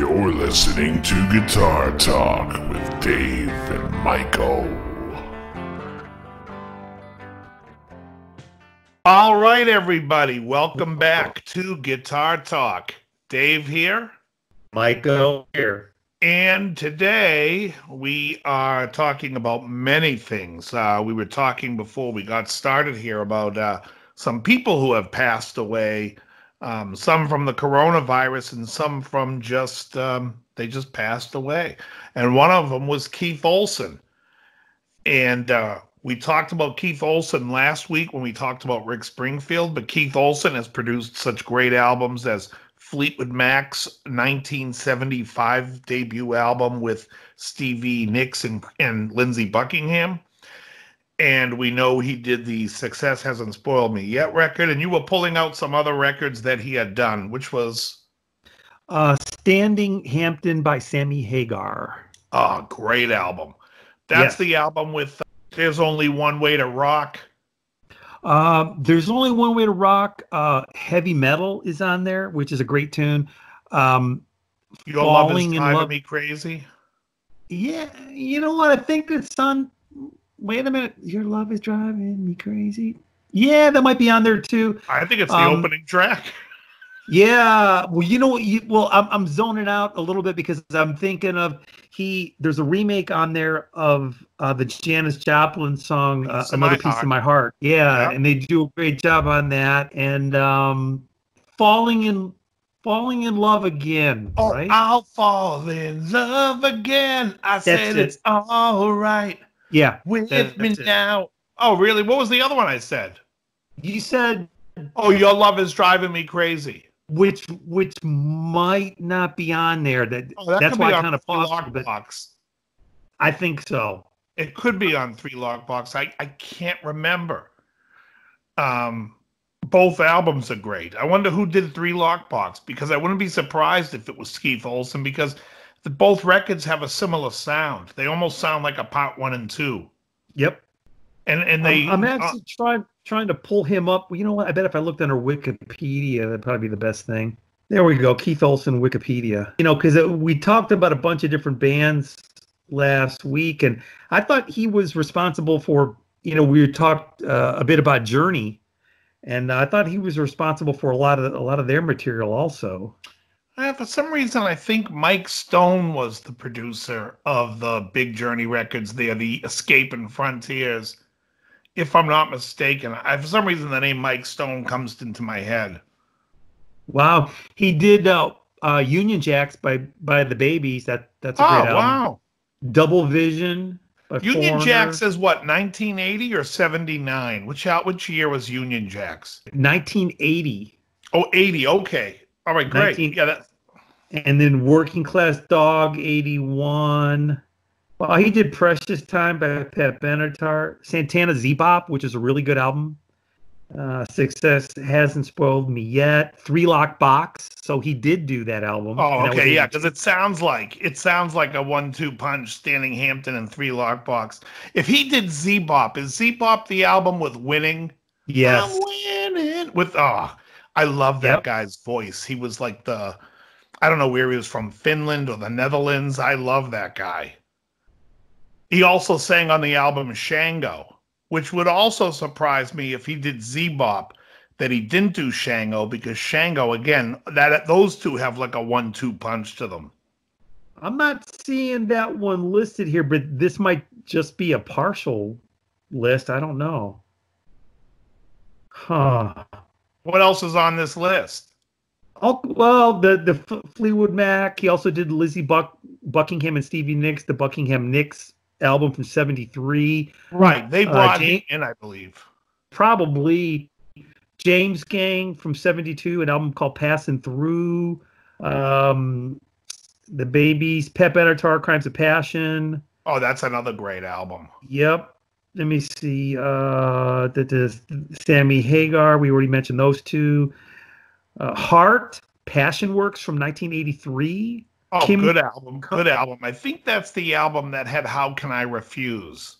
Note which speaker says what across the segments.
Speaker 1: You're listening to Guitar Talk with Dave and Michael.
Speaker 2: All right, everybody, welcome back to Guitar Talk. Dave here.
Speaker 3: Michael here.
Speaker 2: And today we are talking about many things. Uh, we were talking before we got started here about uh, some people who have passed away, um, some from the coronavirus and some from just, um, they just passed away. And one of them was Keith Olsen. And uh, we talked about Keith Olsen last week when we talked about Rick Springfield, but Keith Olsen has produced such great albums as Fleetwood Mac's 1975 debut album with Stevie Nicks and, and Lindsey Buckingham. And we know he did the Success Hasn't Spoiled Me Yet record. And you were pulling out some other records that he had done, which was.
Speaker 3: Uh, Standing Hampton by Sammy Hagar.
Speaker 2: Oh, great album. That's yes. the album with uh, There's Only One Way to Rock
Speaker 3: um, there's only one way to rock. Uh, heavy metal is on there, which is a great tune. Um,
Speaker 2: Your love is driving love... me crazy.
Speaker 3: Yeah, you know what? I think it's on. Wait a minute. Your love is driving me crazy. Yeah, that might be on there too.
Speaker 2: I think it's the um, opening track.
Speaker 3: Yeah, well, you know what? You, well, I'm I'm zoning out a little bit because I'm thinking of he. There's a remake on there of uh, the Janis Joplin song uh, "Another Piece heart. of My Heart." Yeah, and they do a great job on that. And um, falling in falling in love again.
Speaker 2: Oh,
Speaker 3: right?
Speaker 2: I'll fall in love again. I That's said it. it's all right.
Speaker 3: Yeah,
Speaker 2: with that, me now. Oh, really? What was the other one I said?
Speaker 3: You said,
Speaker 2: "Oh, your love is driving me crazy."
Speaker 3: which which might not be on there. That, oh, that that's why I kind of
Speaker 2: box.
Speaker 3: I think so.
Speaker 2: It could be on three lockbox. I I can't remember. Um, both albums are great. I wonder who did three lockbox because I wouldn't be surprised if it was Keith Olsen because the, both records have a similar sound. They almost sound like a part one and two.
Speaker 3: Yep.
Speaker 2: And and they.
Speaker 3: I'm, I'm actually uh, trying trying to pull him up. You know what? I bet if I looked under Wikipedia, that'd probably be the best thing. There we go. Keith Olsen, Wikipedia. You know, because we talked about a bunch of different bands last week, and I thought he was responsible for. You know, we talked uh, a bit about Journey, and I thought he was responsible for a lot of a lot of their material also.
Speaker 2: Uh, for some reason, I think Mike Stone was the producer of the Big Journey records. There, the Escape and Frontiers if I'm not mistaken. I, for some reason, the name Mike Stone comes into my head.
Speaker 3: Wow, he did uh, uh, Union Jacks by by the Babys. That that's a
Speaker 2: oh,
Speaker 3: great album.
Speaker 2: wow.
Speaker 3: Double Vision.
Speaker 2: Union Foreigner. Jacks is what 1980 or 79? Which out which year was Union Jacks?
Speaker 3: 1980.
Speaker 2: Oh, 80. Okay. All right, great. 19, yeah, that.
Speaker 3: And then Working Class Dog 81. Well, he did Precious Time by Pat Benatar, Santana Zebop, which is a really good album. Uh, Success hasn't spoiled me yet. Three Lock Box, so he did do that album.
Speaker 2: Oh, okay, yeah, because it sounds like it sounds like a one-two punch, Standing Hampton and Three Lock Box. If he did Zebop, is Zebop the album with Winning?
Speaker 3: Yes,
Speaker 2: I'm winning with oh, I love that yep. guy's voice. He was like the, I don't know where he was from, Finland or the Netherlands. I love that guy. He also sang on the album Shango, which would also surprise me if he did Zebop that he didn't do Shango because Shango again that those two have like a one-two punch to them.
Speaker 3: I'm not seeing that one listed here, but this might just be a partial list. I don't know. Huh.
Speaker 2: What else is on this list?
Speaker 3: Oh well, the the Fleetwood Mac. He also did Lizzie Buck, Buckingham and Stevie Nicks, the Buckingham Nicks album from 73.
Speaker 2: Right. They uh, brought uh, James, in, I believe.
Speaker 3: Probably James Gang from 72, an album called Passing Through. Um, the Babys, Pat Benatar, Crimes of Passion.
Speaker 2: Oh, that's another great album.
Speaker 3: Yep. Let me see. Uh, the, the Sammy Hagar. We already mentioned those two. Uh, Heart, Passion Works from 1983.
Speaker 2: Oh, Kim, good album. Good album. I think that's the album that had How Can I Refuse?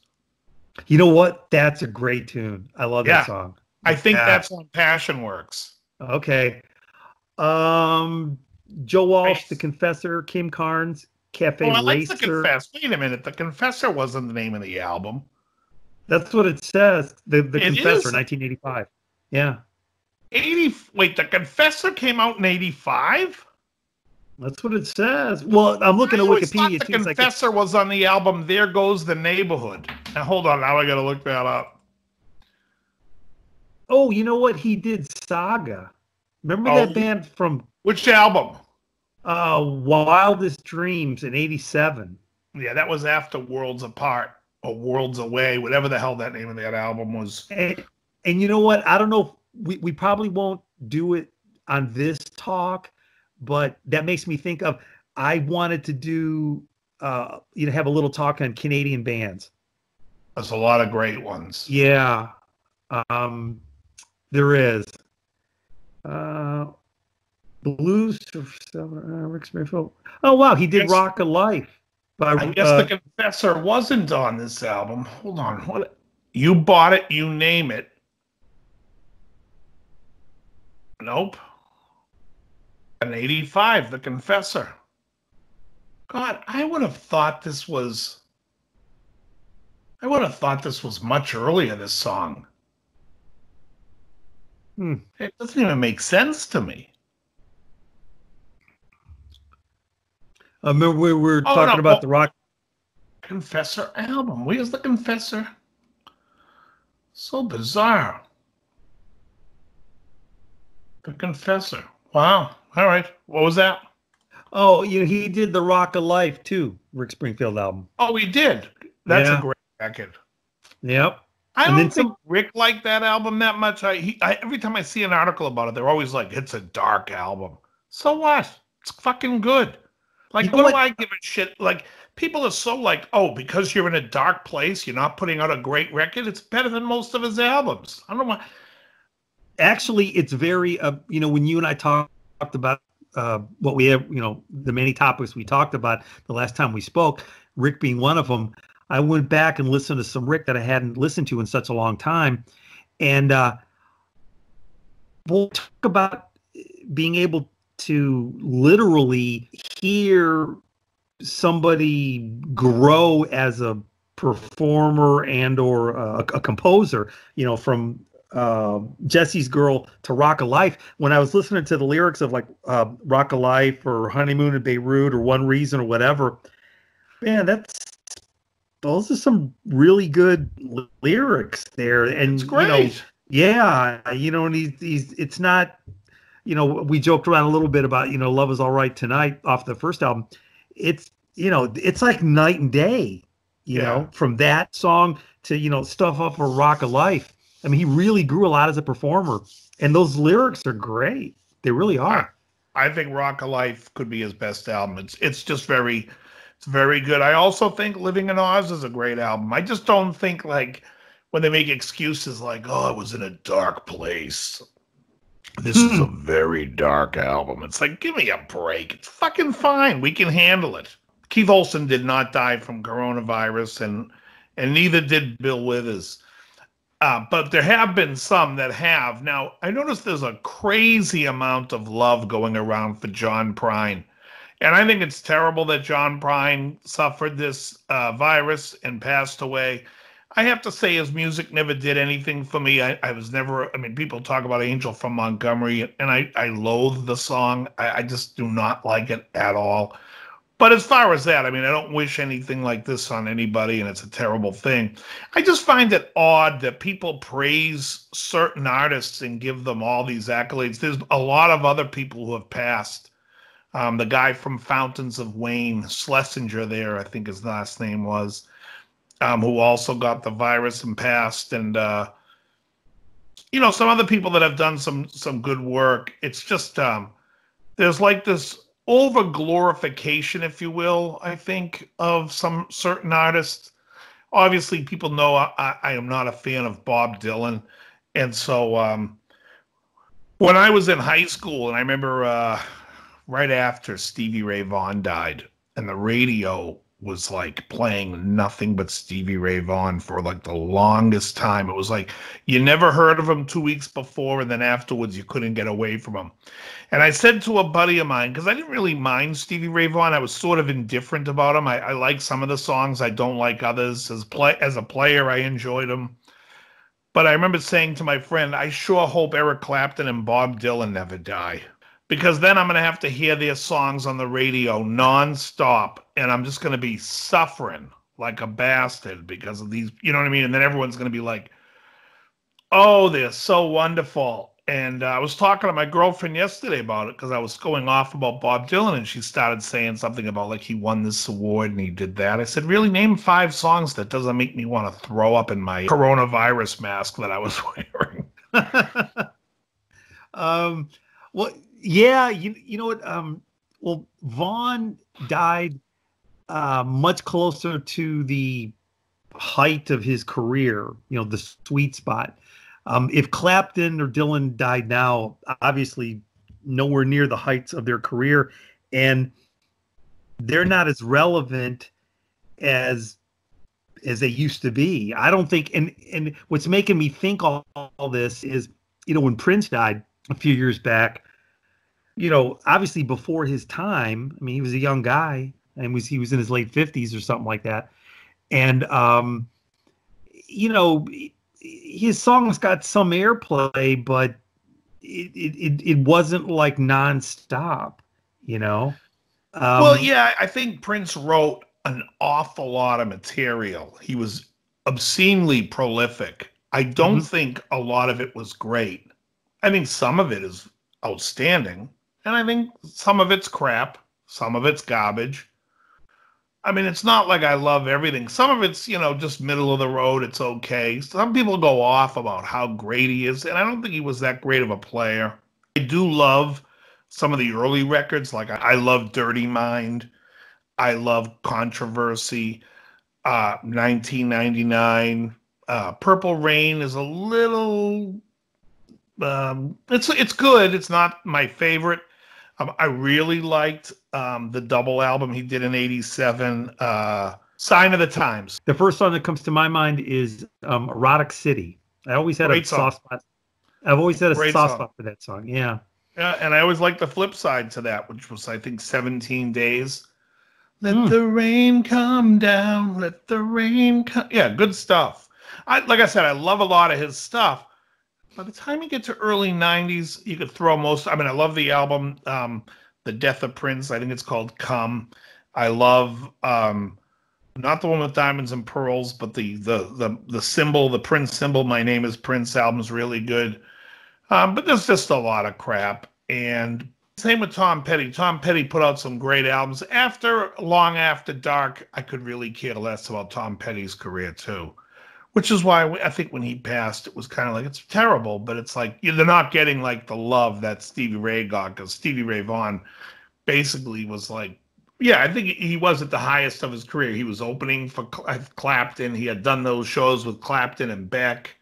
Speaker 3: You know what? That's a great tune. I love yeah. that song.
Speaker 2: I think yeah. that's on Passion Works.
Speaker 3: Okay. Um Joe Walsh,
Speaker 2: Nice.
Speaker 3: The Confessor, Kim Carnes, Cafe
Speaker 2: Oh, I like the
Speaker 3: Racer.
Speaker 2: Confess. Wait a minute, the Confessor wasn't the name of the album.
Speaker 3: That's what it says. The The
Speaker 2: It
Speaker 3: Confessor,
Speaker 2: is?
Speaker 3: 1985. Yeah,
Speaker 2: Eighty. Wait, the Confessor came out in '85.
Speaker 3: that's what it says. Well, I'm looking
Speaker 2: I
Speaker 3: at Wikipedia.
Speaker 2: The
Speaker 3: seems like
Speaker 2: Confessor was on the album "There Goes the Neighborhood." Now hold on, now I got to look that up.
Speaker 3: oh, you know what? He did Saga. Remember
Speaker 2: Oh.
Speaker 3: that band from
Speaker 2: Which album?
Speaker 3: uh, Wildest Dreams in '87?
Speaker 2: Yeah, that was after Worlds Apart or Worlds Away, whatever the hell that name of that album was.
Speaker 3: And, and you know what? I don't know. We, we probably won't do it on this talk, but that makes me think of I wanted to do, uh, you know, have a little talk on Canadian bands.
Speaker 2: There's a lot of great ones.
Speaker 3: Yeah. Um, there is. Uh, Blues uh, Rick Springfield. Oh, wow. He did. Rock of Life. By,
Speaker 2: I guess
Speaker 3: uh,
Speaker 2: the Confessor wasn't on this album. Hold on, what? You bought it, you name it. Nope. An 85, The Confessor. God, I would have thought this was. I would have thought this was much earlier, this song.
Speaker 3: Hmm.
Speaker 2: It doesn't even make sense to me.
Speaker 3: I remember we were
Speaker 2: Oh,
Speaker 3: talking
Speaker 2: no,
Speaker 3: about the Rock.
Speaker 2: Confessor album. Where's the Confessor? So bizarre. The Confessor. Wow. All right. What was that?
Speaker 3: Oh, you know, he did the Rock of Life too, Rick Springfield album.
Speaker 2: Oh, he did. That's
Speaker 3: Yeah.
Speaker 2: a great record.
Speaker 3: Yep.
Speaker 2: I
Speaker 3: And
Speaker 2: don't think
Speaker 3: some-
Speaker 2: Rick liked that album that much. I, he, I every time I see an article about it, they're always like, "It's a dark album." So what? It's fucking good. Like,
Speaker 3: You know
Speaker 2: what,
Speaker 3: what?
Speaker 2: do I give a shit? Like, people are so like, "Oh, because you're in a dark place, you're not putting out a great record." It's better than most of his albums. I don't know why.
Speaker 3: Actually it's very uh, you know when you and i talked about uh, what we have you know the many topics we talked about the last time we spoke rick being one of them i went back and listened to some rick that i hadn't listened to in such a long time. And uh, we'll talk about being able to literally hear somebody grow as a performer and or a, a composer you know from uh, Jesse's Girl to Rock a Life. When I was listening to the lyrics of like uh, Rock a Life or Honeymoon in Beirut or One Reason or whatever, man, that's those are some really good lyrics there. And
Speaker 2: It's
Speaker 3: you
Speaker 2: great.
Speaker 3: know, yeah, you know, and he's, he's it's not, you know, we joked around a little bit about you know, Love is All Right Tonight off the first album. It's you know, it's like night and day. You
Speaker 2: Yeah.
Speaker 3: know, from that song to you know stuff off of Rock of Life. I mean, he really grew a lot as a performer, and those lyrics are great. They really are.
Speaker 2: I think Rock of Life could be his best album. It's it's just very it's very good. I also think Living in Oz is a great album. I just don't think like when they make excuses like, "Oh, I was in a dark place." This is a hmm. very dark album. It's like, give me a break. It's fucking fine. We can handle it. Keith Olsen did not die from coronavirus, and and neither did Bill Withers. Uh, but there have been some that have. Now, I noticed there's a crazy amount of love going around for John Prine. And I think it's terrible that John Prine suffered this uh, virus and passed away. I have to say, his music never did anything for me. I, I was never, I mean, people talk about Angel from Montgomery, and I, I loathe the song. I, I just do not like it at all. But as far as that, I mean, I don't wish anything like this on anybody, and it's a terrible thing. I just find it odd that people praise certain artists and give them all these accolades. There's a lot of other people who have passed. Um, the guy from Fountains of Wayne, Schlesinger, there, I think his last name was, um, who also got the virus and passed. And, uh, you know, some other people that have done some some good work. It's just um, there's like this over glorification, if you will, I think, of some certain artists. Obviously, people know I, I, am not a fan of Bob Dylan. And so um, when I was in high school, and I remember uh, right after Stevie Ray Vaughan died, and the radio was like playing nothing but Stevie Ray Vaughan for like the longest time. It was like you never heard of him two weeks before, and then afterwards you couldn't get away from him. And I said to a buddy of mine, because I didn't really mind Stevie Ray Vaughan, I was sort of indifferent about him. I, I like some of the songs, I don't like others. As play as a player, I enjoyed him. But I remember saying to my friend, I sure hope Eric Clapton and Bob Dylan never die because then I'm going to have to hear their songs on the radio nonstop, and I'm just going to be suffering like a bastard because of these. You know what I mean? And then everyone's going to be like, "Oh, they're so wonderful." And uh, I was talking to my girlfriend yesterday about it because I was going off about Bob Dylan, and she started saying something about like he won this award and he did that. I said, "Really? Name five songs that doesn't make me want to throw up in my coronavirus mask that I was wearing."
Speaker 3: um, well, yeah, you you know what? Um, well, Vaughan died uh, much closer to the height of his career. You know, the sweet spot. Um, if Clapton or Dylan died now, obviously nowhere near the heights of their career, and they're not as relevant as as they used to be. I don't think. And and what's making me think all, all this is, you know, when Prince died a few years back you know, obviously before his time. I mean, he was a young guy and was he was in his late fifties or something like that. And um, you know, his songs got some airplay, but it it it wasn't like nonstop. You know.
Speaker 2: Um, well, yeah, I think Prince wrote an awful lot of material. He was obscenely prolific. I don't mm-hmm. think a lot of it was great. I think some of it is outstanding. And I think some of it's crap, some of it's garbage. I mean, it's not like I love everything. Some of it's, you know, just middle of the road. It's okay. Some people go off about how great he is, and I don't think he was that great of a player. I do love some of the early records. Like I love Dirty Mind. I love Controversy. Uh, 1999. Uh, Purple Rain is a little. Um, it's it's good. It's not my favorite. Um, I really liked um, the double album he did in '87, uh, "Sign of the Times."
Speaker 3: The first song that comes to my mind is um, "Erotic City." I always had Great a soft spot. I've always had a Great soft song. spot for that song. Yeah.
Speaker 2: Yeah, and I always liked the flip side to that, which was I think 17 days. Let mm. the rain come down. Let the rain come. Yeah, good stuff. I like I said, I love a lot of his stuff by the time you get to early 90s you could throw most i mean i love the album um, the death of prince i think it's called come. I love um, not the one with diamonds and pearls but the the the, the symbol the prince symbol my name is prince album's really good. Um, but there's just a lot of crap. And same with tom petty. Tom petty put out some great albums. After long after dark i could really care less about tom petty's career too which is why I think when he passed, it was kind of like it's terrible, but it's like they're not getting like the love that Stevie Ray got because Stevie Ray Vaughan basically was like, yeah, I think he was at the highest of his career. He was opening for uh, Clapton. He had done those shows with Clapton and Beck.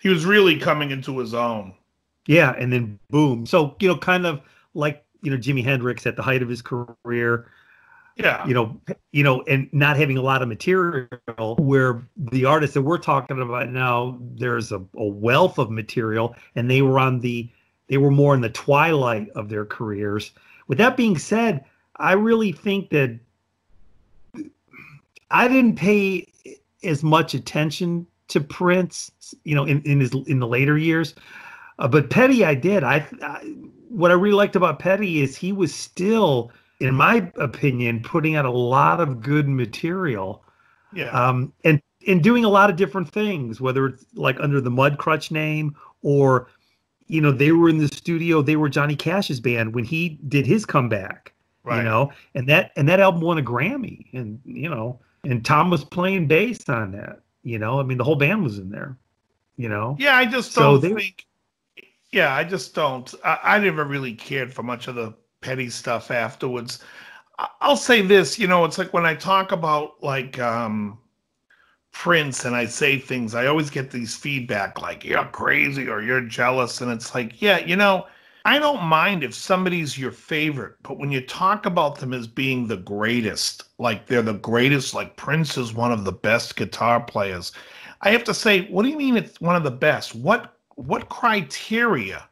Speaker 2: He was really coming into his own.
Speaker 3: Yeah, and then boom. So you know, kind of like you know Jimi Hendrix at the height of his career
Speaker 2: yeah.
Speaker 3: you know you know and not having a lot of material where the artists that we're talking about now there's a, a, wealth of material and they were on the they were more in the twilight of their careers. With that being said i really think that i didn't pay as much attention to prince you know in, in his in the later years uh, but petty i did. I, I what i really liked about petty is he was still in my opinion, putting out a lot of good material.
Speaker 2: Yeah.
Speaker 3: Um, and and doing a lot of different things, whether it's like under the Mudcrutch name or, you know, they were in the studio. They were Johnny Cash's band when he did his comeback. Right. You know, and that and that album won a Grammy, and you know, and Tom was playing bass on that. You know, I mean, the whole band was in there. You know.
Speaker 2: Yeah, I just don't think. yeah, I just don't. I, I never really cared for much of the petty stuff afterwards. I'll say this, you know, it's like when I talk about like um Prince and I say things, I always get these feedback like you're crazy or you're jealous and it's like, yeah, you know, I don't mind if somebody's your favorite, but when you talk about them as being the greatest, like they're the greatest, like Prince is one of the best guitar players, I have to say, what do you mean it's one of the best? What what criteria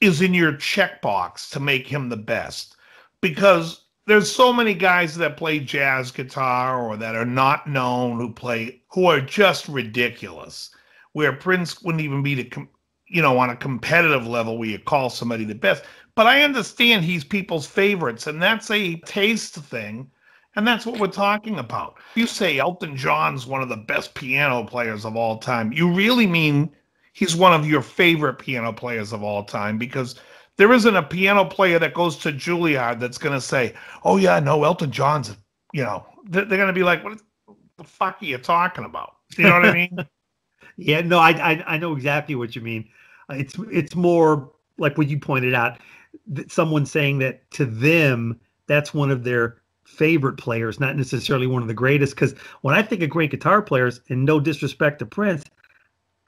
Speaker 2: is in your checkbox to make him the best? Because there's so many guys that play jazz guitar or that are not known who play who are just ridiculous. Where Prince wouldn't even be the you know on a competitive level where you call somebody the best. But I understand he's people's favorites, and that's a taste thing. And that's what we're talking about. You say Elton John's one of the best piano players of all time. You really mean he's one of your favorite piano players of all time because there isn't a piano player that goes to Juilliard that's going to say, "Oh yeah, no, Elton John's," you know, they're, going to be like, "What the fuck are you talking about?" You know what I mean?
Speaker 3: yeah, no, I, I I know exactly what you mean. It's it's more like what you pointed out, that someone saying that to them that's one of their favorite players, not necessarily one of the greatest. Because when I think of great guitar players, and no disrespect to Prince,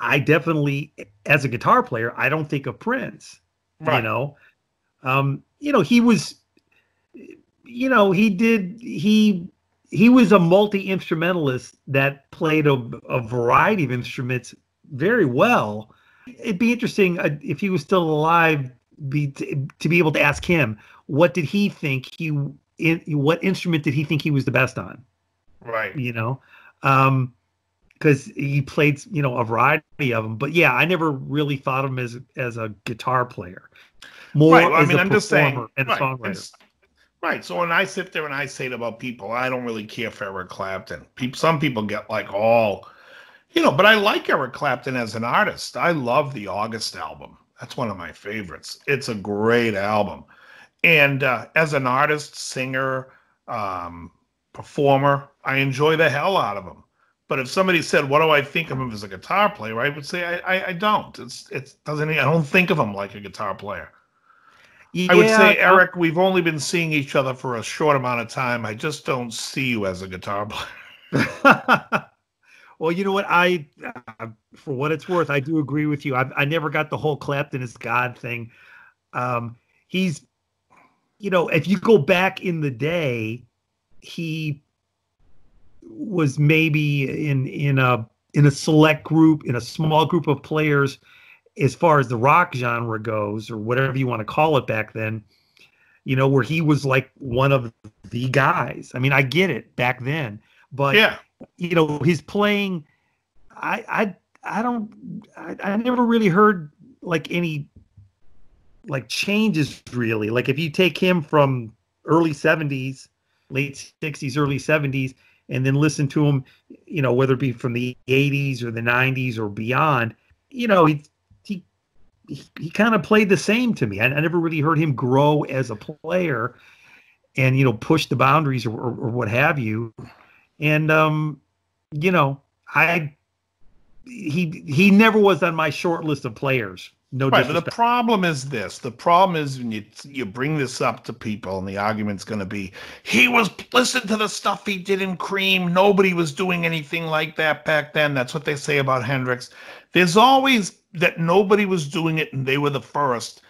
Speaker 3: I definitely, as a guitar player, I don't think of Prince. Right. You know, um, you know, he was, you know, he did he he was a multi instrumentalist that played a, a variety of instruments very well. It'd be interesting uh, if he was still alive, be to, to be able to ask him what did he think he in what instrument did he think he was the best on?
Speaker 2: Right.
Speaker 3: You know, um, because he played you know a variety of them. But yeah, I never really thought of him as as a guitar player.
Speaker 2: More right. well, I mean, I'm just saying, and right. songwriter. right. So when I sit there and I say it about people, I don't really care for Eric Clapton. People, some people get like all, you know, but I like Eric Clapton as an artist. I love the August album. That's one of my favorites. It's a great album. And uh, as an artist, singer, um, performer, I enjoy the hell out of him. But if somebody said, "What do I think of him as a guitar player?" I would say, "I, I, I don't. It's it doesn't. I don't think of him like a guitar player." Yeah, I would say, Eric, we've only been seeing each other for a short amount of time. I just don't see you as a guitar player.
Speaker 3: well, you know what? I, uh, for what it's worth, I do agree with you. I, I never got the whole Clapton is God thing. Um, he's you know, if you go back in the day, he was maybe in in a in a select group, in a small group of players, as far as the rock genre goes, or whatever you want to call it back then. You know, where he was like one of the guys. I mean, I get it back then, but
Speaker 2: yeah,
Speaker 3: you know, his playing. I I I don't. I, I never really heard like any like changes really. Like if you take him from early 70s, late 60s, early 70s, and then listen to him, you know, whether it be from the 80s or the 90s or beyond, you know, he he he, he kind of played the same to me. I, I, never really heard him grow as a player and you know push the boundaries or, or, or what have you. And um, you know, I he he never was on my short list of players no
Speaker 2: right, but the problem is this. The problem is when you you bring this up to people, and the argument's going to be, he was listen to the stuff he did in Cream. Nobody was doing anything like that back then. That's what they say about Hendrix. There's always that nobody was doing it, and they were the first.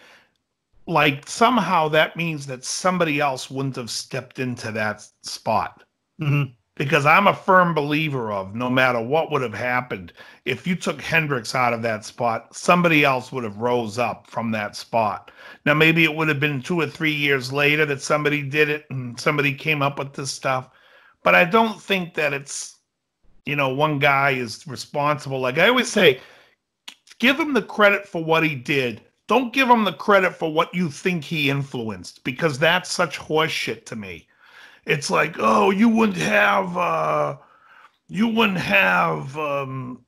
Speaker 2: Like somehow that means that somebody else wouldn't have stepped into that spot.
Speaker 3: Mm-hmm
Speaker 2: because I'm a firm believer of no matter what would have happened, if you took Hendrix out of that spot, somebody else would have rose up from that spot. Now maybe it would have been two or three years later that somebody did it and somebody came up with this stuff, but I don't think that it's you know one guy is responsible. Like I always say, give him the credit for what he did. Don't give him the credit for what you think he influenced because that's such horseshit to me it's like, oh, you wouldn't have uh, you wouldn't have um,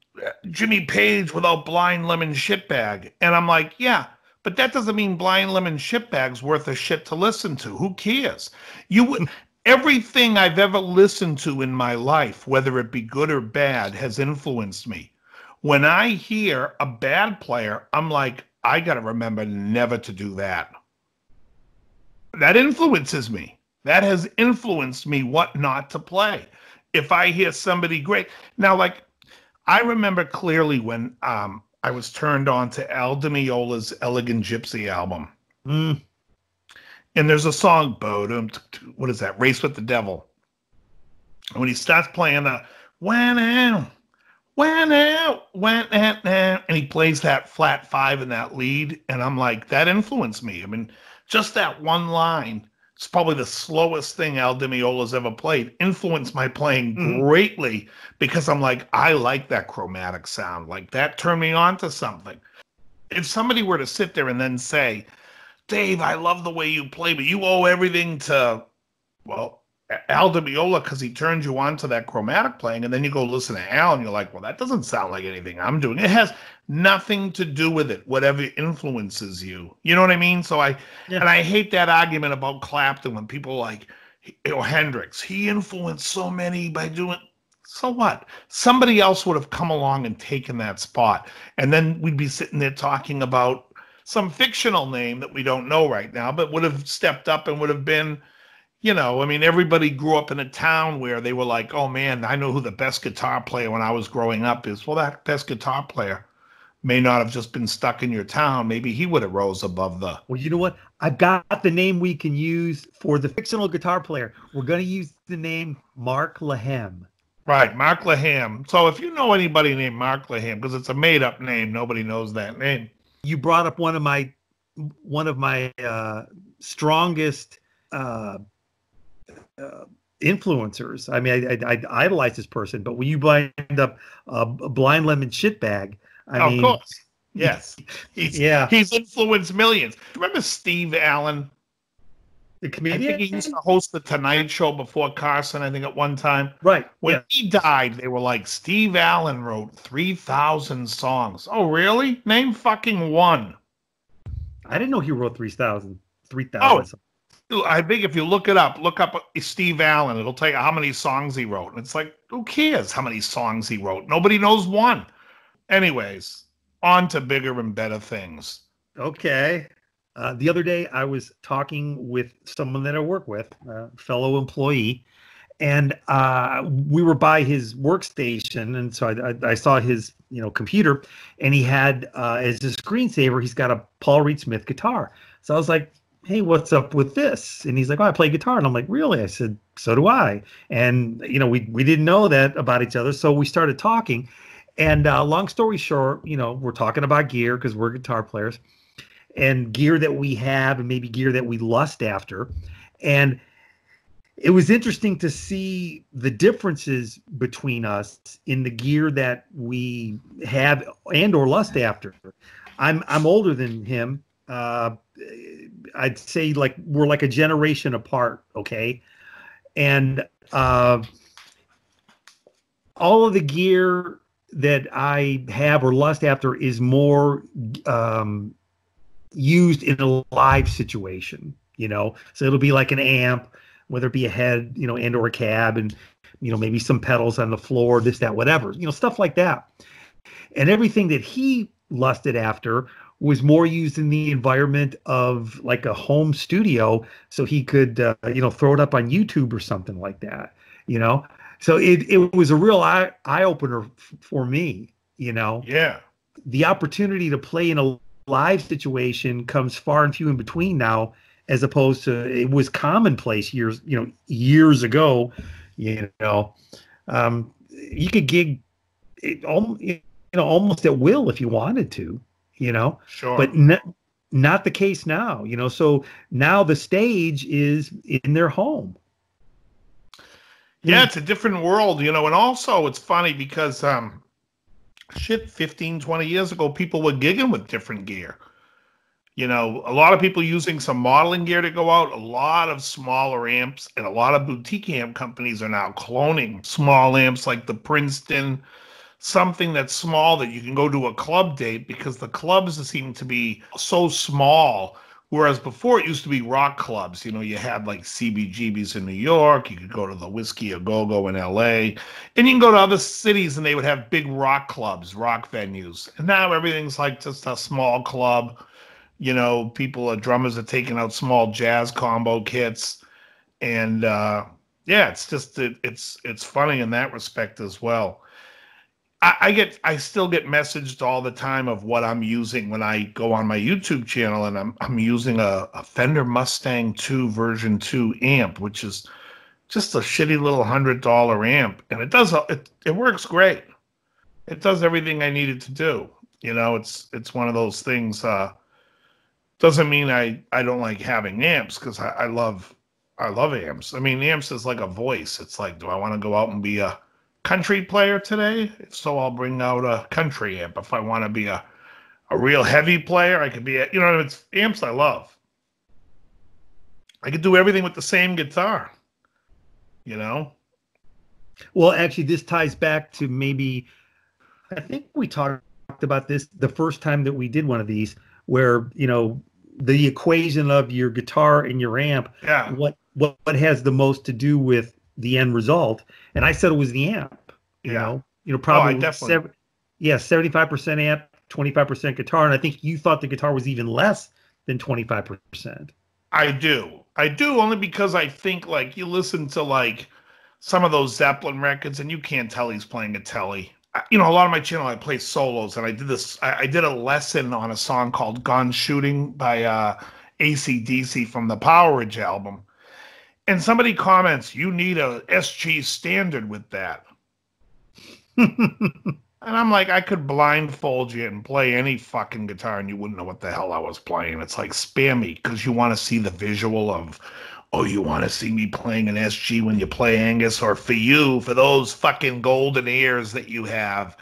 Speaker 2: Jimmy Page without Blind Lemon Shitbag, and I'm like, yeah, but that doesn't mean Blind Lemon Shitbag's worth of shit to listen to. Who cares? You would. Everything I've ever listened to in my life, whether it be good or bad, has influenced me. When I hear a bad player, I'm like, I got to remember never to do that. That influences me. That has influenced me what not to play. If I hear somebody great. Now, like, I remember clearly when um, I was turned on to Al Di Meola's Elegant Gypsy album.
Speaker 3: Mm,
Speaker 2: And there's a song, Bodum, what is that? Race with the Devil. And when he starts playing the when out, when out, when out, and he plays that flat five in that lead, and I'm like, that influenced me. I mean, just that one line, it's probably the slowest thing Al Di Meola's ever played, influenced my playing
Speaker 3: Mhm.
Speaker 2: greatly because I'm like, I like that chromatic sound. Like that turned me on to something. If somebody were to sit there and then say, Dave, I love the way you play, but you owe everything to, well, Al Di because he turned you on to that chromatic playing, and then you go listen to Al, and you're like, well, that doesn't sound like anything I'm doing. It has nothing to do with it. Whatever influences you, you know what I mean. So I,
Speaker 3: Yeah.
Speaker 2: and I hate that argument about Clapton when people like, or Hendrix, he influenced so many by doing. So what? Somebody else would have come along and taken that spot, and then we'd be sitting there talking about some fictional name that we don't know right now, but would have stepped up and would have been, you know, I mean, everybody grew up in a town where they were like, oh man, I know who the best guitar player when I was growing up is. Well, that best guitar player may not have just been stuck in your town. Maybe he would have rose above the.
Speaker 3: well, you know what? I've got the name we can use for the fictional guitar player. We're going to use the name Mark Lahem.
Speaker 2: Right, Mark Laham. So if you know anybody named Mark Laham, because it's a made up name, nobody knows that name.
Speaker 3: You brought up one of my one of my uh, strongest uh, uh, influencers. I mean, I, I, I idolize this person, but when you blind up uh, Blind Lemon Shitbag, I
Speaker 2: of
Speaker 3: mean,
Speaker 2: course. Yes. He's,
Speaker 3: yeah,
Speaker 2: he's influenced millions. Do you remember Steve Allen?
Speaker 3: the
Speaker 2: I
Speaker 3: comedian,
Speaker 2: think he used to host the Tonight Show before Carson, I think at one time.
Speaker 3: right?
Speaker 2: When
Speaker 3: yeah.
Speaker 2: he died, they were like, Steve Allen wrote 3,000 songs. Oh, really? Name fucking one.
Speaker 3: I didn't know he wrote 3,000. 3,000.
Speaker 2: I think if you look it up, look up Steve Allen, it'll tell you how many songs he wrote. And it's like, who cares how many songs he wrote? Nobody knows one. Anyways, on to bigger and better things.
Speaker 3: Okay. Uh, the other day, I was talking with someone that I work with, a fellow employee, and uh, we were by his workstation, and so I, I, I saw his, you know, computer, and he had uh, as a screensaver, he's got a Paul Reed Smith guitar. So I was like, "Hey, what's up with this?" And he's like, "Oh, I play guitar," and I'm like, "Really?" I said, "So do I." And you know, we we didn't know that about each other, so we started talking. And uh, long story short, you know, we're talking about gear because we're guitar players and gear that we have and maybe gear that we lust after. And it was interesting to see the differences between us in the gear that we have and or lust after. I'm I'm older than him. Uh, I'd say like we're like a generation apart. Okay, and uh, all of the gear that I have or lust after is more um, used in a live situation, you know. So it'll be like an amp, whether it be a head, you know, and or a cab, and you know maybe some pedals on the floor, this, that, whatever, you know, stuff like that. And everything that he lusted after was more used in the environment of like a home studio, so he could, uh, you know, throw it up on YouTube or something like that, you know. So it it was a real eye eye opener f- for me, you know
Speaker 2: Yeah.
Speaker 3: the opportunity to play in a live situation comes far and few in between now as opposed to it was commonplace years you know years ago you know um you could gig it, you know almost at will if you wanted to you know
Speaker 2: Sure.
Speaker 3: but n- not the case now you know so now the stage is in their home
Speaker 2: Yeah, it's a different world, you know, and also it's funny because um shit 15 20 years ago people were gigging with different gear. You know, a lot of people using some modeling gear to go out, a lot of smaller amps and a lot of boutique amp companies are now cloning small amps like the Princeton something that's small that you can go to a club date because the clubs seem to be so small Whereas before it used to be rock clubs, you know, you had like CBGBs in New York, you could go to the Whisky a Go Go in LA, and you can go to other cities and they would have big rock clubs, rock venues. And now everything's like just a small club. You know, people, uh, drummers are taking out small jazz combo kits. And uh, yeah, it's just, it, it's, it's funny in that respect as well. I, get I still get messaged all the time of what I'm using when I go on my YouTube channel, and I'm I'm using a, a Fender Mustang 2 version 2 amp, which is just a shitty little hundred dollar amp, and it does it it works great. It does everything I needed to do. You know, it's it's one of those things. Uh, doesn't mean I I don't like having amps because I, I love I love amps. I mean, amps is like a voice. It's like, do I want to go out and be a country player today? If so, I'll bring out a country amp. If I want to be a a real heavy player, I could be a, you know, it's amps I love. I could do everything with the same guitar. You know?
Speaker 3: Well, actually, this ties back to maybe, I think we talked about this the first time that we did one of these, where, you know, the equation of your guitar and your amp,
Speaker 2: Yeah.
Speaker 3: what, what, what has the most to do with the end result? And I said it was the amp, you
Speaker 2: Yeah.
Speaker 3: know, you know, probably, oh,
Speaker 2: definitely-
Speaker 3: sev- yeah, 75% amp, 25% guitar. And I think you thought the guitar was even less than 25%.
Speaker 2: I do. I do only because I think like you listen to like some of those Zeppelin records and you can't tell he's playing a Tele. I- You know, a lot of my channel I play solos and I did this. I, I did a lesson on a song called "Gone Shootin'" by uh, ACDC from the Powerage album, and somebody comments, "You need a SG standard with that." And I'm like, I could blindfold you and play any fucking guitar and you wouldn't know what the hell I was playing. It's like spammy because you want to see the visual of, oh, you want to see me playing an SG when you play Angus, or for you, for those fucking golden ears that you have,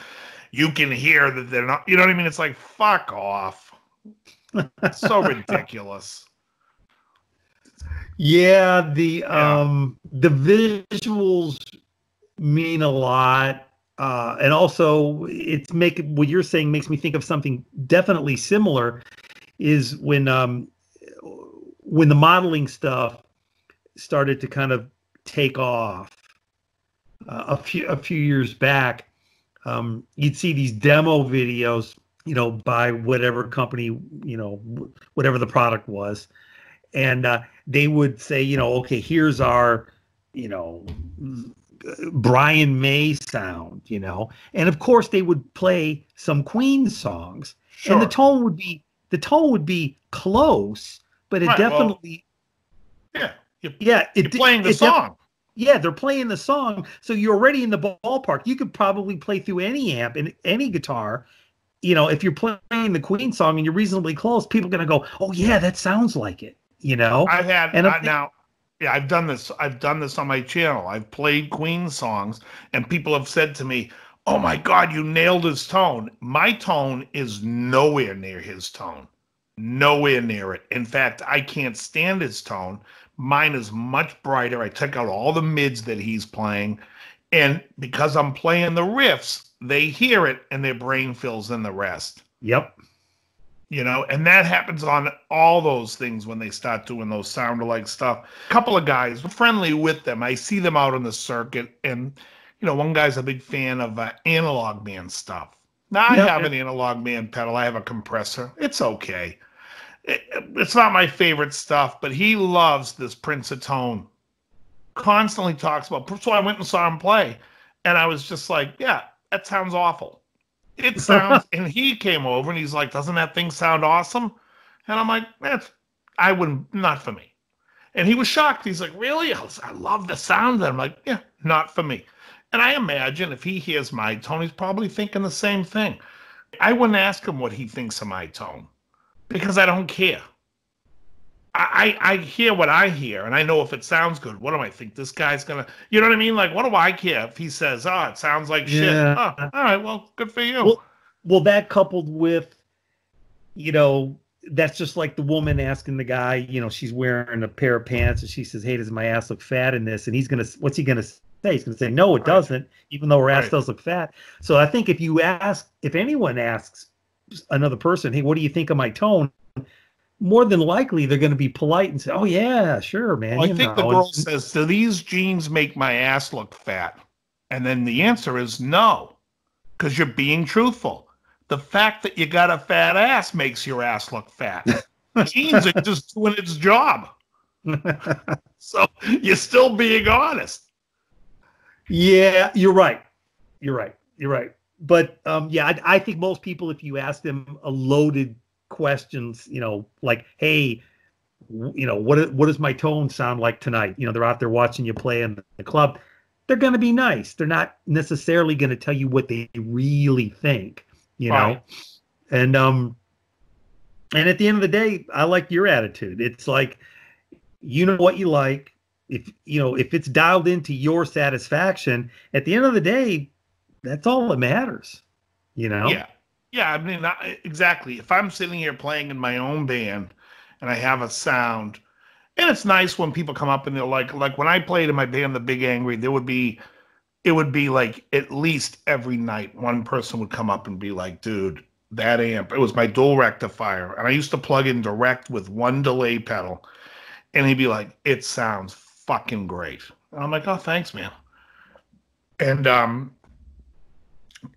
Speaker 2: you can hear that they're not, you know what I mean? It's like, fuck off. So ridiculous.
Speaker 3: Yeah, the
Speaker 2: Yeah.
Speaker 3: um the visuals mean a lot. Uh and also it's make what you're saying makes me think of something definitely similar is when um when the modeling stuff started to kind of take off uh, a few a few years back um you'd see these demo videos you know by whatever company you know whatever the product was and uh, they would say, you know, okay, here's our, you know, Brian May sound, you know, and of course they would play some Queen songs,
Speaker 2: Sure.
Speaker 3: and the tone would be the tone would be close, but it
Speaker 2: Right, well,
Speaker 3: definitely,
Speaker 2: yeah. You,
Speaker 3: yeah, it,
Speaker 2: you're playing the song.
Speaker 3: yeah, they're playing the song, so you're already in the ballpark. You could probably play through any amp and any guitar. You know, if you're playing the Queen song and you're reasonably close, people are gonna go, "Oh yeah, that sounds like it." You know,
Speaker 2: I've had
Speaker 3: And
Speaker 2: uh,
Speaker 3: I
Speaker 2: now. Yeah, I've done this. I've done this on my channel. I've played Queen songs, and people have said to me, "Oh my God, you nailed his tone." My tone is nowhere near his tone. Nowhere near it. In fact, I can't stand his tone. Mine is much brighter. I took out all the mids that he's playing, and because I'm playing the riffs, they hear it, and their brain fills in the rest
Speaker 3: Yep.
Speaker 2: You know and that happens on all those things when they start doing those sound alike stuff. A couple of guys friendly with them. I see them out on the circuit and you know one guy's a big fan of uh, analog man stuff. Now i
Speaker 3: Yeah.
Speaker 2: have an analog man pedal. I have a compressor. It's okay. It- it's not my favorite stuff but he loves this prince of tone. Constantly talks about so i went and saw him play and i was just like yeah that sounds awful it sounds and he came over and he's like doesn't that thing sound awesome? And i'm like that's i wouldn't not for me. And he was shocked. He's like really? I, was, I love the sound i'm like yeah not for me. And i imagine if he hears my tone he's probably thinking the same thing. I wouldn't ask him what he thinks of my tone because i don't care I, I hear what I hear, and I know if it sounds good. What do I think? This guy's gonna, you know what I mean? Like, what do I care if he says, "Oh, it sounds like shit"? Oh, all right, well, good for you.
Speaker 3: Well, well, that coupled with, you know, that's just like the woman asking the guy, you know, she's wearing a pair of pants and she says, "Hey, does my ass look fat in this?" And he's gonna, what's he gonna say? He's gonna say, "No, it
Speaker 2: Right.
Speaker 3: doesn't," even though her ass
Speaker 2: Right.
Speaker 3: does look fat. So I think if you ask, if anyone asks another person, "Hey, what do you think of my tone?" More than likely, they're going to be polite and say, "Oh yeah, sure, man."
Speaker 2: Well, I think the
Speaker 3: know."
Speaker 2: girl
Speaker 3: And-
Speaker 2: says, "Do these jeans make my ass look fat?" And then the answer is no, because you're being truthful. The fact that you got a fat ass makes your ass look fat. jeans are just doing its job. So you're still being honest.
Speaker 3: Yeah, you're right. You're right. You're right. but um, yeah, I, I think most people, if you ask them a loaded questions, you know, like, hey, you know, what what does my tone sound like tonight? You know, they're out there watching you play in the club. They're going to be nice. They're not necessarily going to tell you what they really think. You know, right. and um, and at the end of the day, I like your attitude. It's like, you know what you like. If you know if it's dialed into your satisfaction, at the end of the day, that's all that matters. You know.
Speaker 2: Yeah. Yeah, I mean, exactly. If I'm sitting here playing in my own band and I have a sound, and it's nice when people come up and they're like, like when I played in my band, The Big Angry, there would be, it would be like at least every night one person would come up and be like, dude, that amp, it was my dual rectifier. And I used to plug in direct with one delay pedal. And he'd be like, it sounds fucking great. And I'm like, oh, thanks, man. And um,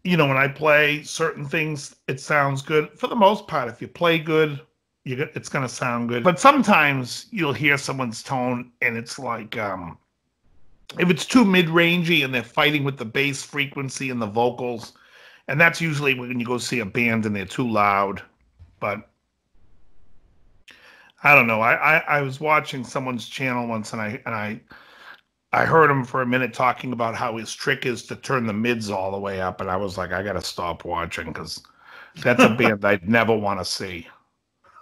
Speaker 2: you know, when I play certain things, it sounds good. For the most part, if you play good, you it's going to sound good. But sometimes you'll hear someone's tone and it's like, um, if it's too mid-rangey and they're fighting with the bass frequency and the vocals, and that's usually when you go see a band and they're too loud. But I don't know. I, I, I was watching someone's channel once and I and I I heard him for a minute talking about how his trick is to turn the mids all the way up, and I was like, I got to stop watching because that's a band I'd never want to see.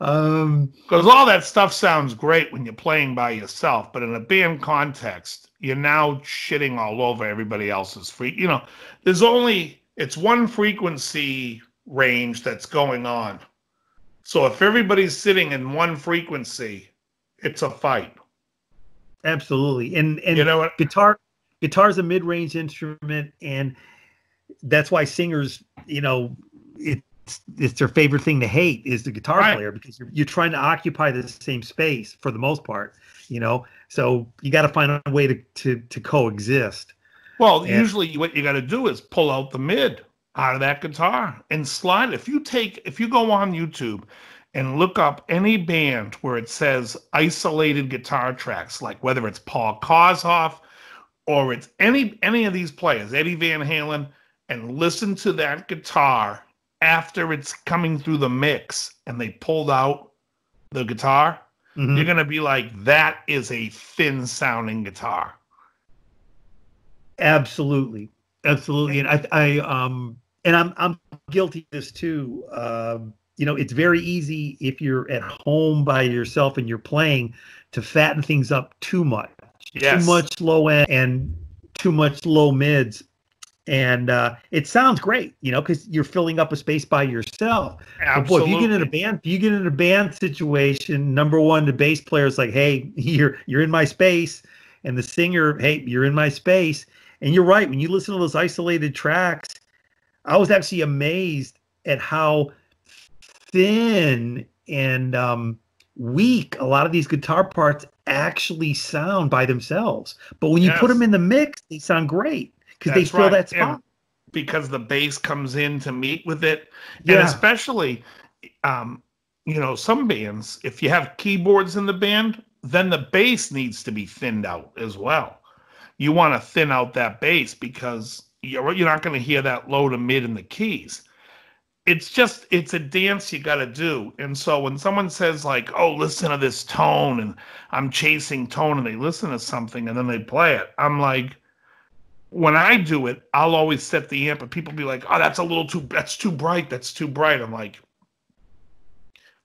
Speaker 2: um, because all that stuff sounds great when you're playing by yourself, but in a band context, you're now shitting all over everybody else's free. You know, there's only it's one frequency range that's going on. So if everybody's sitting in one frequency, it's a fight.
Speaker 3: Absolutely. And and you know what? guitar guitar's a mid-range instrument and that's why singers, you know, it's it's their favorite thing to hate is the guitar right. player because you're you're trying to occupy the same space for the most part, you know. So you got to find a way to to to coexist.
Speaker 2: Well, and, usually what you got to do is pull out the mid out of that guitar and slide. If you take if you go on YouTube and look up any band where it says isolated guitar tracks, like whether it's Paul Kossoff or it's any any of these players, Eddie Van Halen, and listen to that guitar after it's coming through the mix and they pulled out the guitar, mm-hmm. you're gonna be like, that is a thin sounding guitar.
Speaker 3: Absolutely, absolutely, and I, I um, and I'm I'm guilty of this too. Um, you know, it's very easy if you're at home by yourself and you're playing to fatten things up too much. Yes. Too much low end and too much low mids. And uh, it sounds great, you know, because you're filling up a space by yourself. Absolutely. But boy, if you get in a band, if you get in a band situation, number one, the bass player is like, "Hey, you're you're in my space," and the singer, "Hey, you're in my space." And you're right. When you listen to those isolated tracks, I was actually amazed at how thin and um, weak a lot of these guitar parts actually sound by themselves. But when you yes. put them in the mix, they sound great because they fill right. that spot. And
Speaker 2: because the bass comes in to meet with it, yeah. and especially, um, you know, some bands, if you have keyboards in the band, then the bass needs to be thinned out as well. You want to thin out that bass because you're you're not going to hear that low to mid in the keys it's just it's a dance you got to do. And so when someone says like oh listen to this tone and i'm chasing tone and they listen to something and then they play it i'm like when i do it i'll always set the amp and people be like oh that's a little too that's too bright that's too bright. I'm like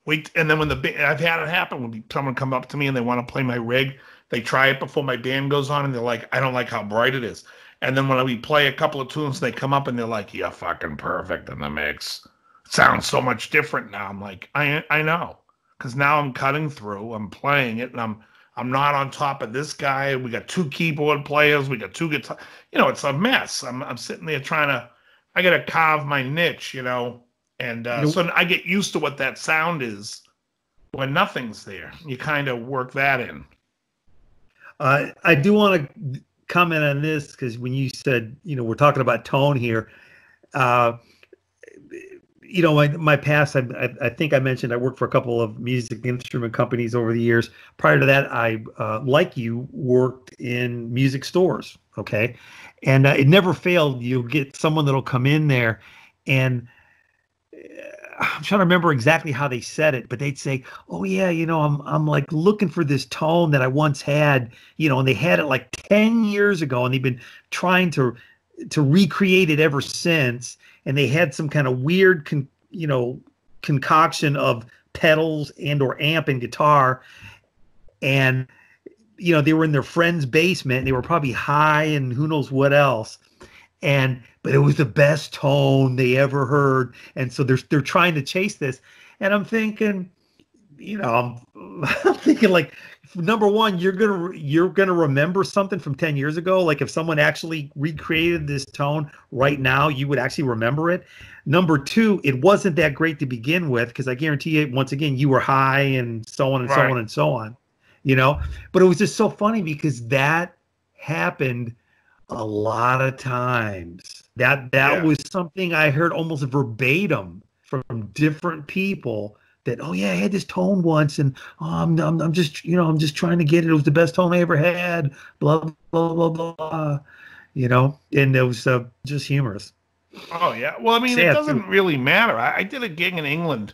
Speaker 2: wait and then when the i've had it happen when someone come up to me and they want to play my rig they try it before my band goes on and they're like i don't like how bright it is and then when we play a couple of tunes, they come up and they're like, "You're fucking perfect in the mix." It sounds so much different now. I'm like, I I know, because now I'm cutting through, I'm playing it, and I'm I'm not on top of this guy. We got two keyboard players, we got two guitar. You know, it's a mess. I'm I'm sitting there trying to, I got to carve my niche, you know, and uh, nope. so I get used to what that sound is when nothing's there. You kind of work that in.
Speaker 3: Uh, I do want to comment on this because when you said, you know, we're talking about tone here, uh, you know, my, my past, I, I, think I mentioned I worked for a couple of music instrument companies over the years. Prior to that, I, uh, like you, worked in music stores Okay, and uh, it never failed. You'll get someone that'll come in there, and I'm trying to remember exactly how they said it, but they'd say, "Oh yeah, you know, I'm I'm like looking for this tone that I once had, you know, and they had it like 10 years ago, and they've been trying to to recreate it ever since, and they had some kind of weird, con, you know, concoction of pedals and or amp and guitar, and you know they were in their friend's basement. They were probably high and who knows what else, and but it was the best tone they ever heard, and so they're they're trying to chase this, and I'm thinking, you know, I'm, I'm thinking like number one, you're gonna you're gonna remember something from ten years ago. Like if someone actually recreated this tone right now, you would actually remember it. Number two, it wasn't that great to begin with because I guarantee you, once again, you were high and so on and right. so on and so on. You know, but it was just so funny because that happened a lot of times. That that yeah. was something I heard almost verbatim from different people that oh yeah I had this tone once and oh, I'm, I'm I'm just you know I'm just trying to get it. It was the best tone I ever had. Blah blah blah blah. blah. You know, and it was uh, just humorous.
Speaker 2: Oh yeah. Well, I mean, Sad, it doesn't too. really matter. I, I, did a gig in England,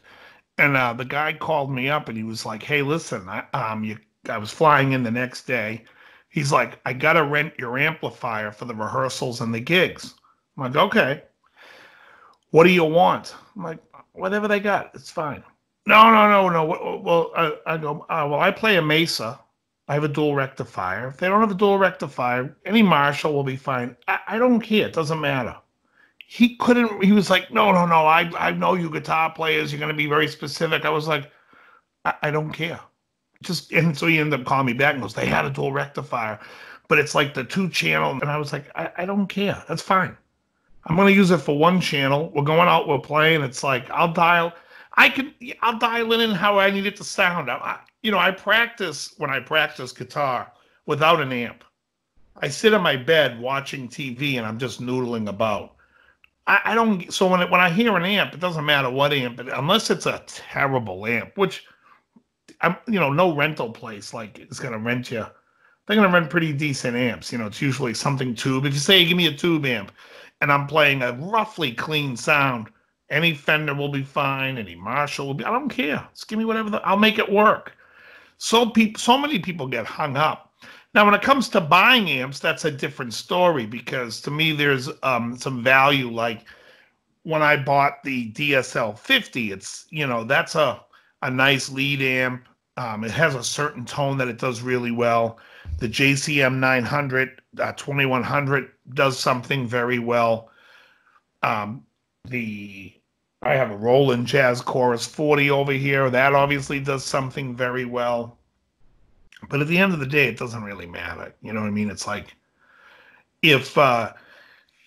Speaker 2: and uh, the guy called me up and he was like, "Hey, listen, I, um, you, I was flying in the next day. He's like, I gotta rent your amplifier for the rehearsals and the gigs. I'm like, okay. What do you want? I'm like, whatever they got, it's fine. No, no, no, no. Well, I, I go, uh, well, I play a Mesa. I have a dual rectifier. If they don't have a dual rectifier, any Marshall will be fine. I, I don't care. It doesn't matter. He couldn't. He was like, no, no, no. I, I know you guitar players. You're going to be very specific. I was like, I, I don't care. Just and so he ended up calling me back and goes, they had a dual rectifier, but it's like the two channel. And I was like, I, I don't care. That's fine. I'm going to use it for one channel. We're going out. We're playing. It's like I'll dial I can I'll dial it in how I need it to sound. I, you know, I practice when I practice guitar without an amp. I sit in my bed watching TV and I'm just noodling about. I, I don't. So when it, when I hear an amp, it doesn't matter what amp, unless it's a terrible amp, which I'm you know no rental place like is gonna rent you. They're gonna rent pretty decent amps. You know, it's usually something tube. If you say give me a tube amp, and I'm playing a roughly clean sound any Fender will be fine. Any Marshall will be. I don't care. Just give me whatever. The, I'll make it work. So people, so many people get hung up. Now, when it comes to buying amps, that's a different story because to me, there's um, some value. Like when I bought the DSL 50, it's you know that's a a nice lead amp. Um, it has a certain tone that it does really well. The JCM 900 uh, 2100 does something very well. Um, the I have a Roland Jazz Chorus 40 over here. That obviously does something very well. But at the end of the day, it doesn't really matter. You know what I mean? It's like if uh,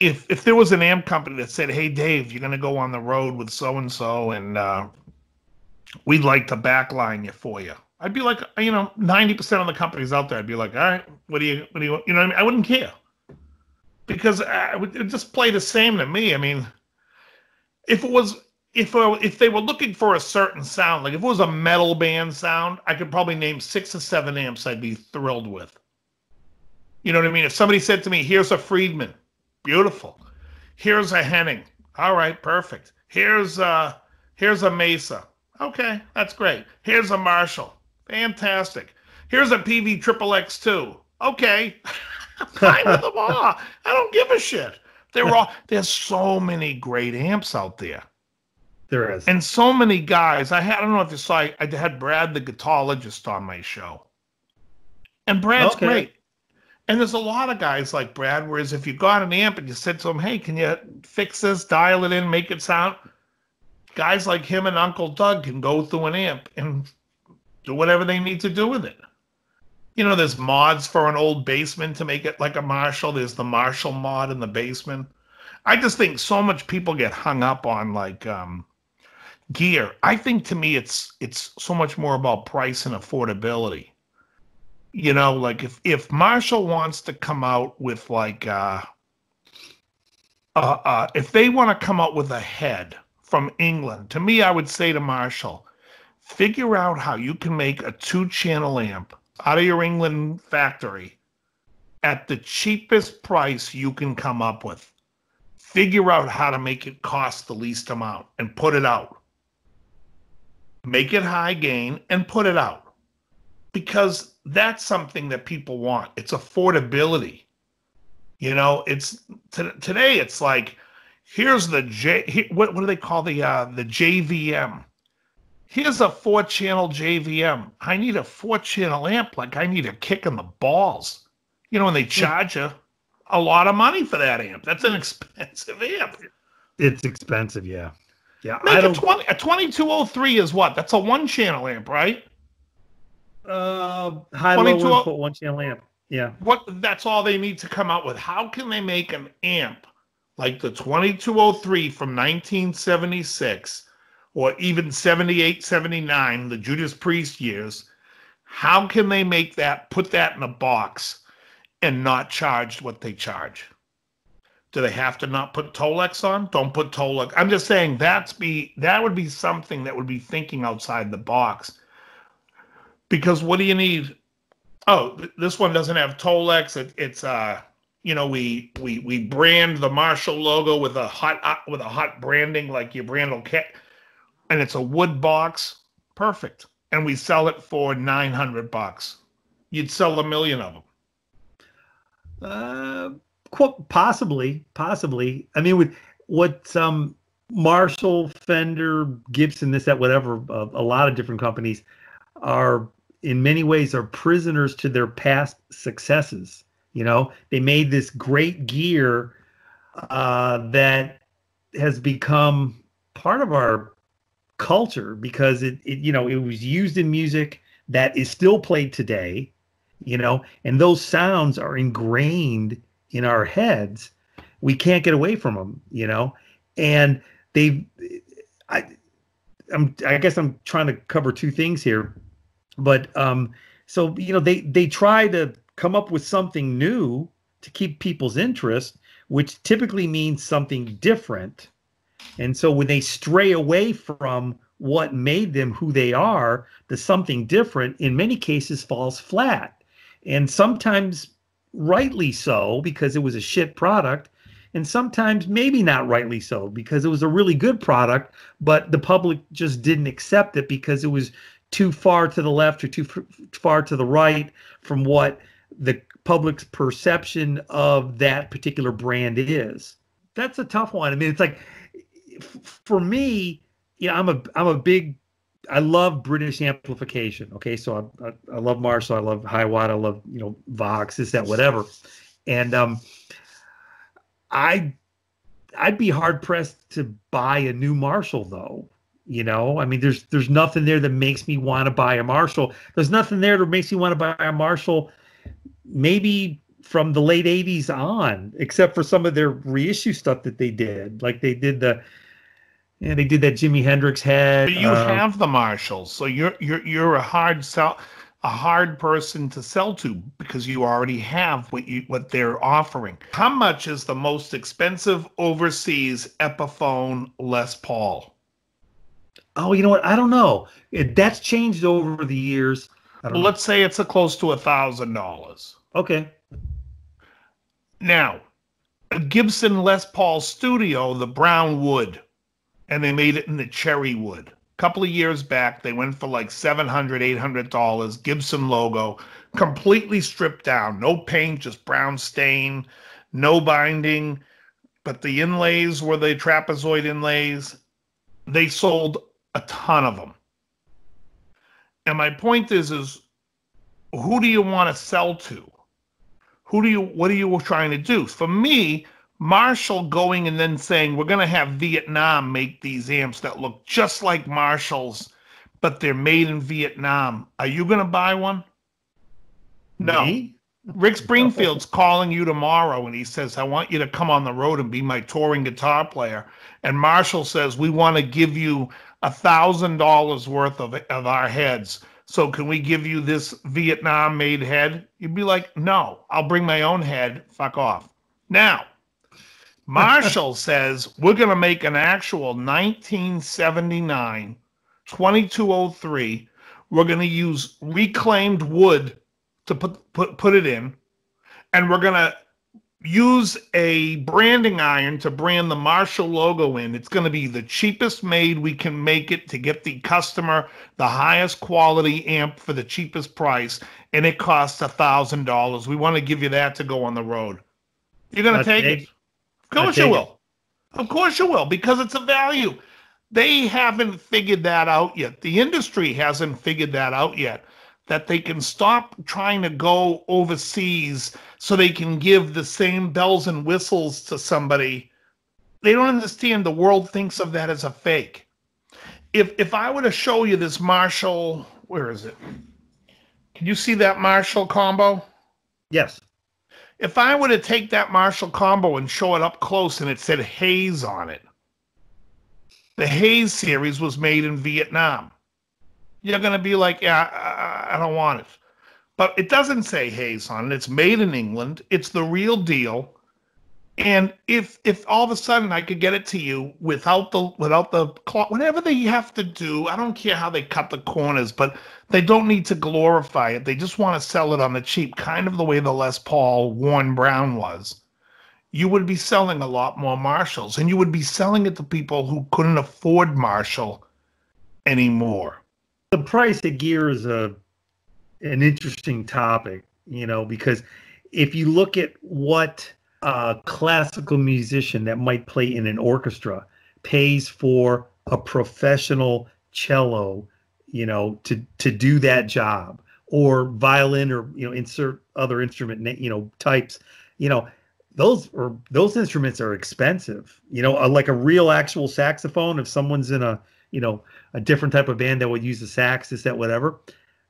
Speaker 2: if if there was an amp company that said, "Hey, Dave, you're going to go on the road with so and so, and we'd like to backline you for you," I'd be like, you know, ninety percent of the companies out there, I'd be like, "All right, what do you, what do you, you know?" What I mean, I wouldn't care because I would just play the same to me. I mean, if it was if uh, if they were looking for a certain sound, like if it was a metal band sound, I could probably name six or seven amps I'd be thrilled with. You know what I mean? If somebody said to me, "Here's a Friedman, beautiful. Here's a Henning, all right, perfect. Here's uh here's a Mesa, okay, that's great. Here's a Marshall, fantastic. Here's a Peavey Triple X two, okay, fine with them all. I don't give a shit. They're all there's so many great amps out there.
Speaker 3: There is.
Speaker 2: And so many guys. I had I don't know if you saw I had Brad the guitarologist on my show. And Brad's okay. great. And there's a lot of guys like Brad, whereas if you got an amp and you said to him, Hey, can you fix this, dial it in, make it sound? Guys like him and Uncle Doug can go through an amp and do whatever they need to do with it. You know, there's mods for an old Bassman to make it like a Marshall. There's the Marshall mod in the Bassman. I just think so much people get hung up on like um, gear. I think to me it's it's so much more about price and affordability. You know, like if if Marshall wants to come out with like uh uh, uh if they want to come out with a head from England, to me I would say to Marshall, figure out how you can make a two channel amp out of your England factory at the cheapest price you can come up with. Figure out how to make it cost the least amount and put it out. Make it high gain and put it out. Because that's something that people want. It's affordability. You know, it's t- today it's like here's the J what, what do they call the uh the JVM? Here's a four channel JVM. I need a four channel amp like I need a kick in the balls. You know, and they charge you a lot of money for that amp. That's an expensive amp.
Speaker 3: It's expensive, yeah. Yeah,
Speaker 2: Make
Speaker 3: I
Speaker 2: a
Speaker 3: don't.
Speaker 2: 20 a 2203 is what? That's a one channel amp, right?
Speaker 3: Uh, high low
Speaker 2: 22
Speaker 3: input one channel amp. Yeah.
Speaker 2: what that's all they need to come out with. How can they make an amp like the 2203 from 1976 or even 78, 79, the Judas Priest years? How can they make that, put that in a box and not charge what they charge? Do they have to not put Tolex on? Don't put Tolex. I'm just saying that's be that would be something that would be thinking outside the box. Because what do you need? Oh, this one doesn't have Tolex. It, it's uh, you know, we we we brand the Marshall logo with a hot uh, with a hot branding like you brand will get, and it's a wood box. Perfect. And we sell it for nine hundred bucks. You'd sell a million of them.
Speaker 3: Uh, possibly, possibly. I mean, with what um, Marshall, Fender, Gibson, this, that, whatever, uh, a lot of different companies are in many ways are prisoners to their past successes. You know, they made this great gear uh, that has become part of our culture because it, it, you know, it was used in music that is still played today. You know, and those sounds are ingrained in our heads. We can't get away from them. You know, and they, I, I'm, I guess I'm trying to cover two things here but um so you know they they try to come up with something new to keep people's interest which typically means something different and so when they stray away from what made them who they are the something different in many cases falls flat and sometimes rightly so because it was a shit product and sometimes maybe not rightly so because it was a really good product but the public just didn't accept it because it was too far to the left or too far to the right from what the public's perception of that particular brand is. That's a tough one. I mean, it's like for me, you know, I'm a I'm a big I love British amplification. Okay, so I, I, I love Marshall, I love Hiwatt, I love you know Vox, this that whatever, and um, I I'd be hard pressed to buy a new Marshall though. You know, I mean, there's there's nothing there that makes me want to buy a Marshall. There's nothing there that makes me want to buy a Marshall. Maybe from the late '80s on, except for some of their reissue stuff that they did, like they did the, yeah, they did that Jimi Hendrix head.
Speaker 2: But you
Speaker 3: uh,
Speaker 2: have the Marshalls, so you're you're you're a hard sell, a hard person to sell to because you already have what you what they're offering. How much is the most expensive overseas Epiphone Les Paul?
Speaker 3: Oh, you know what? I don't know. It, that's changed over the years.
Speaker 2: Well,
Speaker 3: know.
Speaker 2: let's say it's a close to a thousand dollars.
Speaker 3: Okay.
Speaker 2: Now, a Gibson Les Paul Studio, the brown wood, and they made it in the cherry wood. A couple of years back, they went for like $700, $800. Gibson logo, completely stripped down. No paint, just brown stain, no binding. But the inlays were the trapezoid inlays. They sold a ton of them. And my point is, is who do you want to sell to? who do you what are you trying to do for me marshall going and then saying we're going to have vietnam make these amps that look just like marshalls but they're made in vietnam are you going to buy one no
Speaker 3: Me?
Speaker 2: rick springfield's calling you tomorrow and he says i want you to come on the road and be my touring guitar player and marshall says we want to give you a thousand dollars worth of, of our heads so can we give you this Vietnam made head? You'd be like, no, I'll bring my own head. Fuck off. Now, Marshall says we're going to make an actual 1979 2203. We're going to use reclaimed wood to put, put, put it in. and we're gonna use a branding iron to brand the Marshall logo in. It's going to be the cheapest made we can make it to get the customer the highest quality amp for the cheapest price, and it costs a thousand dollars. We want to give you that to go on the road. You're going to take it. Of course you will. Of course you will, because it's a value. They haven't figured that out yet. The industry hasn't figured that out yet that they can stop trying to go overseas so they can give the same bells and whistles to somebody. They don't understand the world thinks of that as a fake. If if I were to show you this Marshall, where is it? Can you see that Marshall combo?
Speaker 3: Yes.
Speaker 2: If I were to take that Marshall combo and show it up close and it said Haze on it, the Haze series was made in Vietnam you're going to be like, yeah, I, I, don't want it. But it doesn't say Haze on it. It's made in England. It's the real deal. And if if all of a sudden I could get it to you without the without the cloth, whatever they have to do, I don't care how they cut the corners, but they don't need to glorify it. They just want to sell it on the cheap, kind of the way the Les Paul Worn Brown was. You would be selling a lot more Marshalls, and you would be selling it to people who couldn't afford Marshall anymore
Speaker 3: the price of gear is a an interesting topic, you know, because if you look at what a classical musician that might play in an orchestra pays for a professional cello, you know, to to do that job, or violin, or you know, insert other instrument, you know, types, you know, those or those instruments are expensive. You know, uh, like a real actual saxophone. If someone's in a you know a different type of band that would use the sax, this, that, whatever.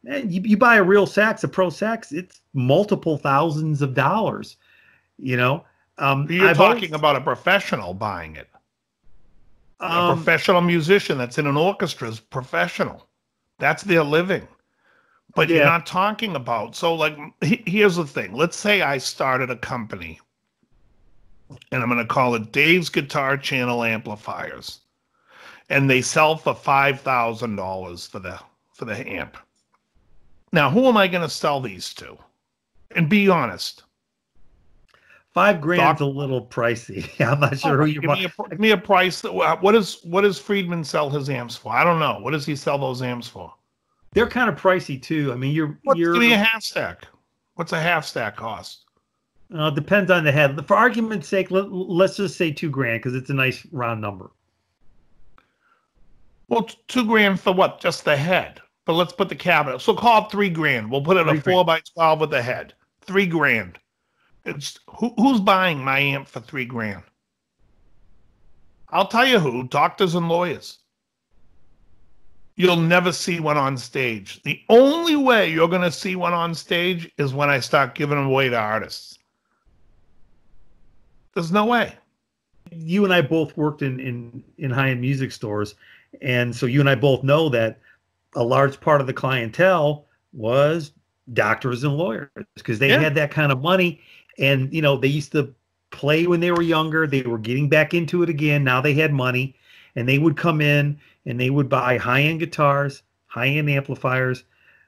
Speaker 3: And you, you buy a real sax, a pro sax, it's multiple thousands of dollars. You know,
Speaker 2: um, you're I've talking always, about a professional buying it. Um, a professional musician that's in an orchestra is professional. That's their living. But yeah. you're not talking about. So, like, here's the thing. Let's say I started a company, and I'm going to call it Dave's Guitar Channel Amplifiers and they sell for five thousand dollars for the for the amp. Now, who am I going to sell these to? And be honest.
Speaker 3: Five grand's Doc- a little pricey. I'm not sure oh, who you
Speaker 2: give, me a, give me a price. What does what does Friedman sell his amps for? I don't know. What does he sell those amps for?
Speaker 3: They're kind of pricey too. I mean, you're
Speaker 2: What's,
Speaker 3: you're
Speaker 2: give me a half stack. What's a half stack cost?
Speaker 3: Uh, depends on the head. For argument's sake, let, let's just say two grand because it's a nice round number.
Speaker 2: Well, two grand for what? Just the head. But let's put the cabinet. So call it three grand. We'll put it three a four grand. by twelve with the head. Three grand. It's who, who's buying my amp for three grand? I'll tell you who. Doctors and lawyers. You'll never see one on stage. The only way you're going to see one on stage is when I start giving them away to artists. There's no way.
Speaker 3: You and I both worked in in in high end music stores, and so you and I both know that a large part of the clientele was doctors and lawyers because they yeah. had that kind of money. And, you know, they used to play when they were younger. They were getting back into it again. Now they had money and they would come in and they would buy high end guitars, high end amplifiers,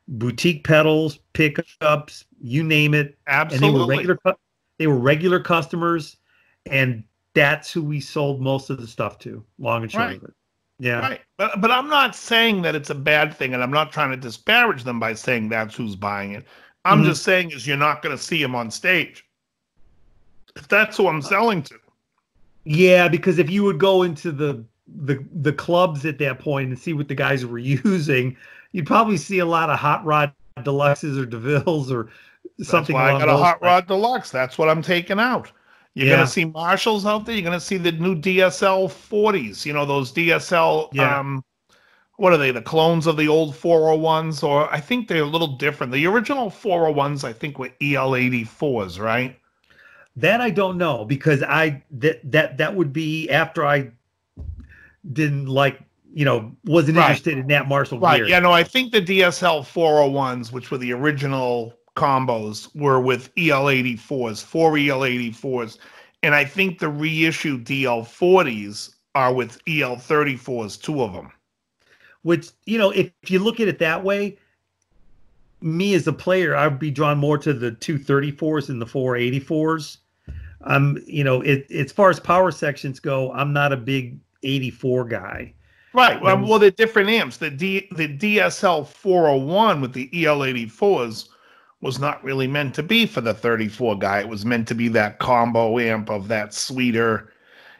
Speaker 3: boutique pedals, pickups, you name it.
Speaker 2: Absolutely.
Speaker 3: And they were regular, they were regular customers. And that's who we sold most of the stuff to, long and short right. of it. Yeah.
Speaker 2: Right. But but I'm not saying that it's a bad thing and I'm not trying to disparage them by saying that's who's buying it. I'm mm-hmm. just saying is you're not going to see them on stage. If that's who I'm selling to.
Speaker 3: Yeah, because if you would go into the the the clubs at that point and see what the guys were using, you'd probably see a lot of hot rod deluxes or DeVilles or something.
Speaker 2: That's why I got a hot rod deluxe. That's what I'm taking out. You're yeah. gonna see Marshalls out there. You're gonna see the new DSL 40s. You know those DSL. Yeah. Um, what are they? The clones of the old 401s, or I think they're a little different. The original 401s, I think, were EL84s, right?
Speaker 3: That I don't know because I that that that would be after I didn't like you know wasn't right. interested in that Marshall
Speaker 2: right.
Speaker 3: gear.
Speaker 2: Yeah, no, I think the DSL 401s, which were the original combos were with EL84s, four EL84s, and I think the reissue DL40s are with EL34s, two of them.
Speaker 3: Which, you know, if, if you look at it that way, me as a player, I'd be drawn more to the 234s and the 484s. I'm, you know, it, as far as power sections go, I'm not a big 84 guy.
Speaker 2: Right. Well, well, the different amps. The D, the DSL 401 with the EL84s was not really meant to be for the 34 guy. It was meant to be that combo amp of that sweeter,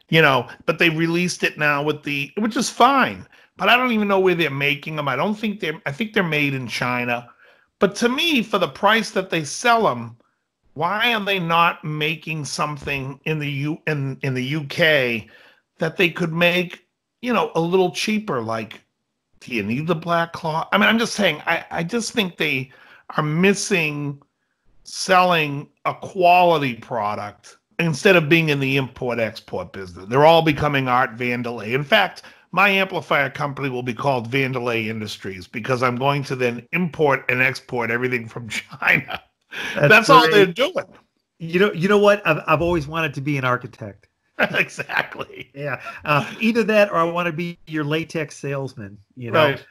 Speaker 2: you know. But they released it now with the, which is fine. But I don't even know where they're making them. I don't think they're. I think they're made in China. But to me, for the price that they sell them, why are they not making something in the U in in the UK that they could make, you know, a little cheaper? Like, do you need the black cloth? I mean, I'm just saying. I I just think they are missing selling a quality product instead of being in the import export business. They're all becoming Art Vandelay. In fact, my amplifier company will be called Vandelay Industries because I'm going to then import and export everything from China. That's, That's all they're doing.
Speaker 3: You know, you know what? I've I've always wanted to be an architect.
Speaker 2: exactly.
Speaker 3: Yeah. Uh, either that, or I want to be your latex salesman. You know. Right.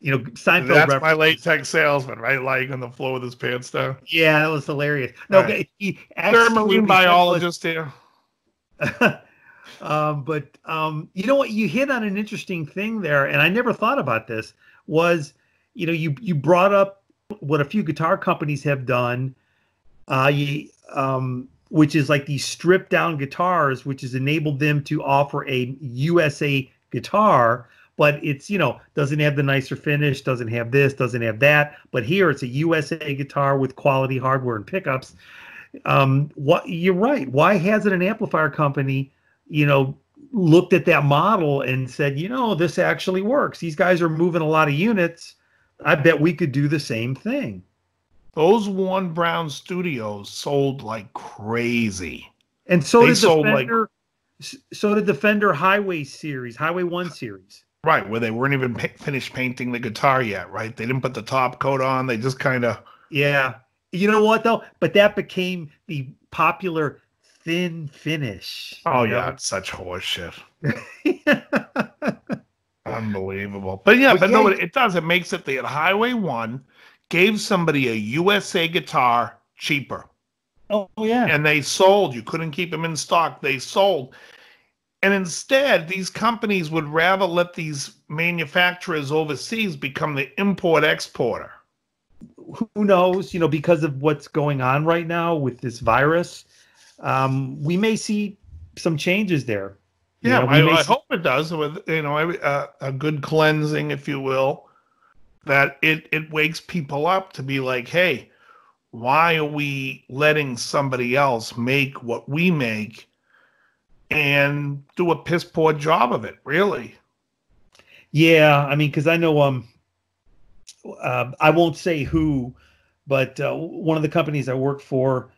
Speaker 3: You know, Seinfeld.
Speaker 2: That's reference. my latex salesman, right? Lying on the floor with his pants down.
Speaker 3: Yeah, that was hilarious. No, right. he,
Speaker 2: they're a marine biologist here.
Speaker 3: Um, but um, you know what? You hit on an interesting thing there, and I never thought about this. Was you know you you brought up what a few guitar companies have done, uh, you, um, which is like these stripped down guitars, which has enabled them to offer a USA guitar, but it's you know doesn't have the nicer finish, doesn't have this, doesn't have that. But here it's a USA guitar with quality hardware and pickups. Um, what you're right. Why hasn't an amplifier company you know, looked at that model and said, you know, this actually works. These guys are moving a lot of units. I bet we could do the same thing.
Speaker 2: Those Worn Brown studios sold like crazy.
Speaker 3: And so they did the Fender, like, so did the Fender Highway series, Highway 1 series.
Speaker 2: Right, where they weren't even pa- finished painting the guitar yet, right? They didn't put the top coat on. They just kind of
Speaker 3: Yeah. You know what though? But that became the popular thin finish.
Speaker 2: Oh yeah, it's such horseshit. Unbelievable. But yeah, but no, it does. It makes it the Highway One gave somebody a USA guitar cheaper.
Speaker 3: Oh yeah.
Speaker 2: And they sold. You couldn't keep them in stock. They sold. And instead, these companies would rather let these manufacturers overseas become the import exporter.
Speaker 3: Who knows? You know, because of what's going on right now with this virus, um, we may see some changes there.
Speaker 2: Yeah, know, I, I hope it does with you know a, a good cleansing, if you will. That it it wakes people up to be like, hey, why are we letting somebody else make what we make and do a piss poor job of it? Really?
Speaker 3: Yeah, I mean, because I know um, uh, I won't say who, but uh, one of the companies I work for,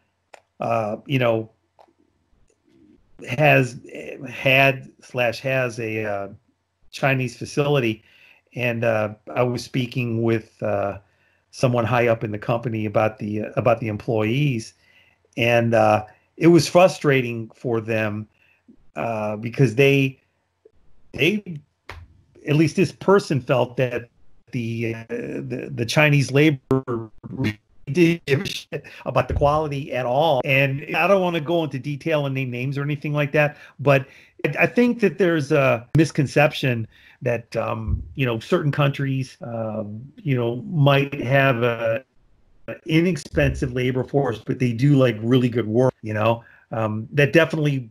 Speaker 3: uh, you know, has had slash has a uh, Chinese facility, and uh, I was speaking with uh, someone high up in the company about the about the employees, and uh, it was frustrating for them uh, because they they at least this person felt that the uh, the, the Chinese labor didn't give a shit about the quality at all. And I don't want to go into detail and name names or anything like that, but I think that there's a misconception that um, you know certain countries um, you know might have a inexpensive labor force, but they do like really good work. You know um, that definitely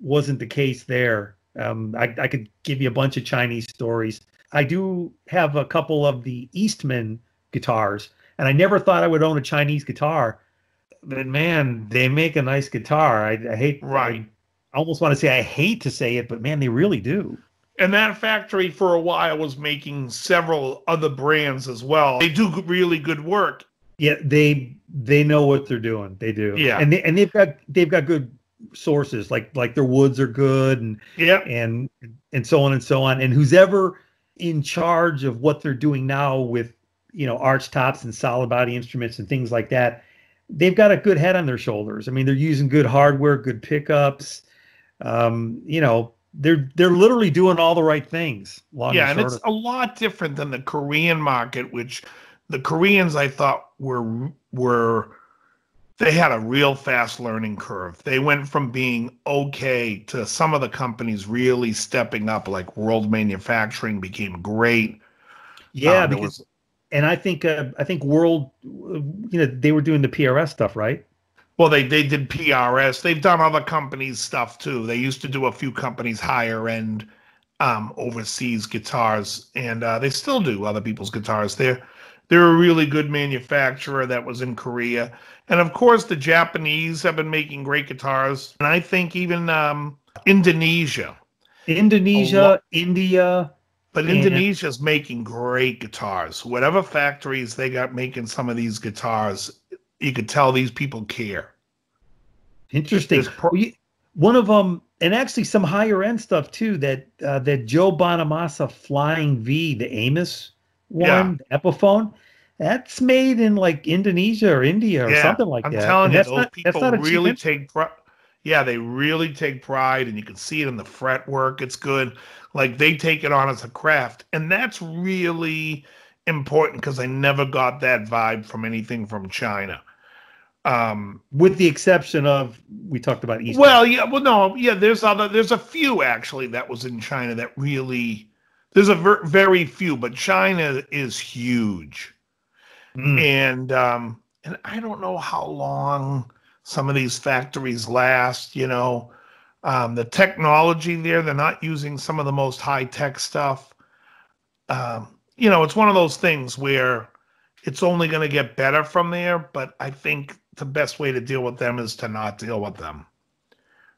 Speaker 3: wasn't the case there. Um, I, I could give you a bunch of Chinese stories. I do have a couple of the Eastman guitars and I never thought I would own a Chinese guitar. But man, they make a nice guitar. I, I hate
Speaker 2: right.
Speaker 3: I almost want to say I hate to say it, but man, they really do.
Speaker 2: And that factory for a while was making several other brands as well. They do really good work.
Speaker 3: Yeah, they they know what they're doing. They do.
Speaker 2: Yeah,
Speaker 3: and they and they've got they've got good sources like like their woods are good and
Speaker 2: yeah
Speaker 3: and and so on and so on. And who's ever in charge of what they're doing now with you know arch tops and solid body instruments and things like that they've got a good head on their shoulders i mean they're using good hardware good pickups um, you know they're they're literally doing all the right things
Speaker 2: yeah and, and it's a lot different than the korean market which The Koreans, I thought, were were they had a real fast learning curve. They went from being okay to some of the companies really stepping up, like World Manufacturing became great.
Speaker 3: Yeah,
Speaker 2: Um,
Speaker 3: because
Speaker 2: was-
Speaker 3: and I think uh, I think World, you know, they were doing the PRS stuff, right?
Speaker 2: Well, they they did PRS. They've done other companies stuff too. They used to do a few companies higher end um, overseas guitars, and uh, they still do other people's guitars. They're they're a really good manufacturer that was in Korea, and of course the Japanese have been making great guitars, and I think even um, Indonesia.
Speaker 3: Indonesia, India.
Speaker 2: But
Speaker 3: Yeah.
Speaker 2: Indonesia's making great guitars. Whatever factories they got making some of these guitars, you could tell these people care.
Speaker 3: Interesting. One of them, and actually some higher end stuff too. That uh, that Joe Bonamassa Flying V, the Amos one, the Epiphone. That's made in like Indonesia or India or
Speaker 2: Yeah,
Speaker 3: something like
Speaker 2: I'm
Speaker 3: that.
Speaker 2: telling
Speaker 3: And
Speaker 2: you,
Speaker 3: that's
Speaker 2: those
Speaker 3: not-
Speaker 2: people
Speaker 3: not a cheap
Speaker 2: really take pride. Yeah, they really take pride, and you can see it in the fretwork. It's good. Like they take it on as a craft, and that's really important because I never got that vibe from anything from China. Um,
Speaker 3: with the exception of we talked about East.
Speaker 2: well, yeah, well, no, yeah. There's other. There's a few actually that was in China that really. There's a ver- very few, but China is huge.
Speaker 3: Mm.
Speaker 2: and um and i don't know how long some of these factories last you know um the technology there they're not using some of the most high tech stuff. Um you know it's one of those things where it's only going to get better from there but i think the best way to deal with them is to not deal with them.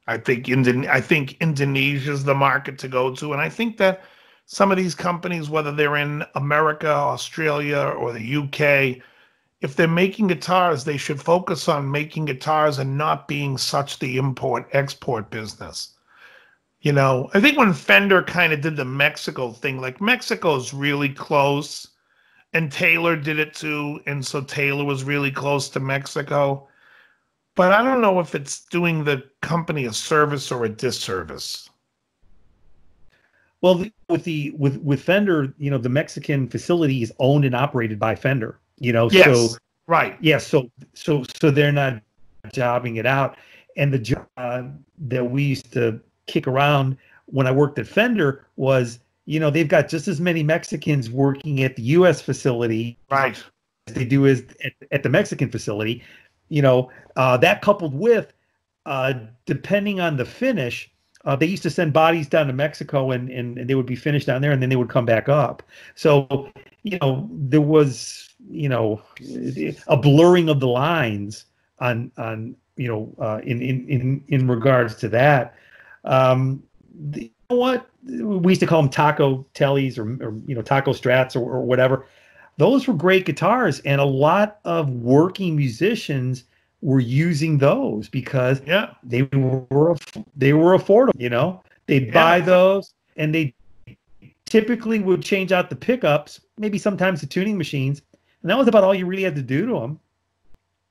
Speaker 2: I think Indon- i think indonesia's the market to go to and i think that some of these companies, whether they're in America, Australia, or the UK, if they're making guitars, they should focus on making guitars and not being such the import export business. You know, I think when Fender kind of did the Mexico thing, like Mexico's really close, and Taylor did it too, and so Taylor was really close to Mexico. But I don't know if it's doing the company a service or a disservice.
Speaker 3: Well, with the with with Fender, you know, the Mexican facility is owned and operated by Fender. You know,
Speaker 2: Yes,
Speaker 3: so
Speaker 2: right.
Speaker 3: yeah, so so so they're not jobbing it out. And the job uh, that we used to kick around when I worked at Fender was, you know, they've got just as many Mexicans working at the U.S. facility
Speaker 2: Right.
Speaker 3: as they do is at, at the Mexican facility. You know, uh, that coupled with, uh, depending on the finish, uh, they used to send bodies down to Mexico and, and, and they would be finished down there and then they would come back up. So, you know, there was, you know, a blurring of the lines on, on, you know, uh, in, in, in, in regards to that. Um, the, you know what? We used to call them taco Teles or, or you know, taco strats or, or whatever those were great guitars and a lot of working musicians were using those because
Speaker 2: Yeah.
Speaker 3: they were they were affordable you know they'd
Speaker 2: Yeah.
Speaker 3: buy those and they typically would change out the pickups maybe sometimes the tuning machines and that was about all you really had to do to them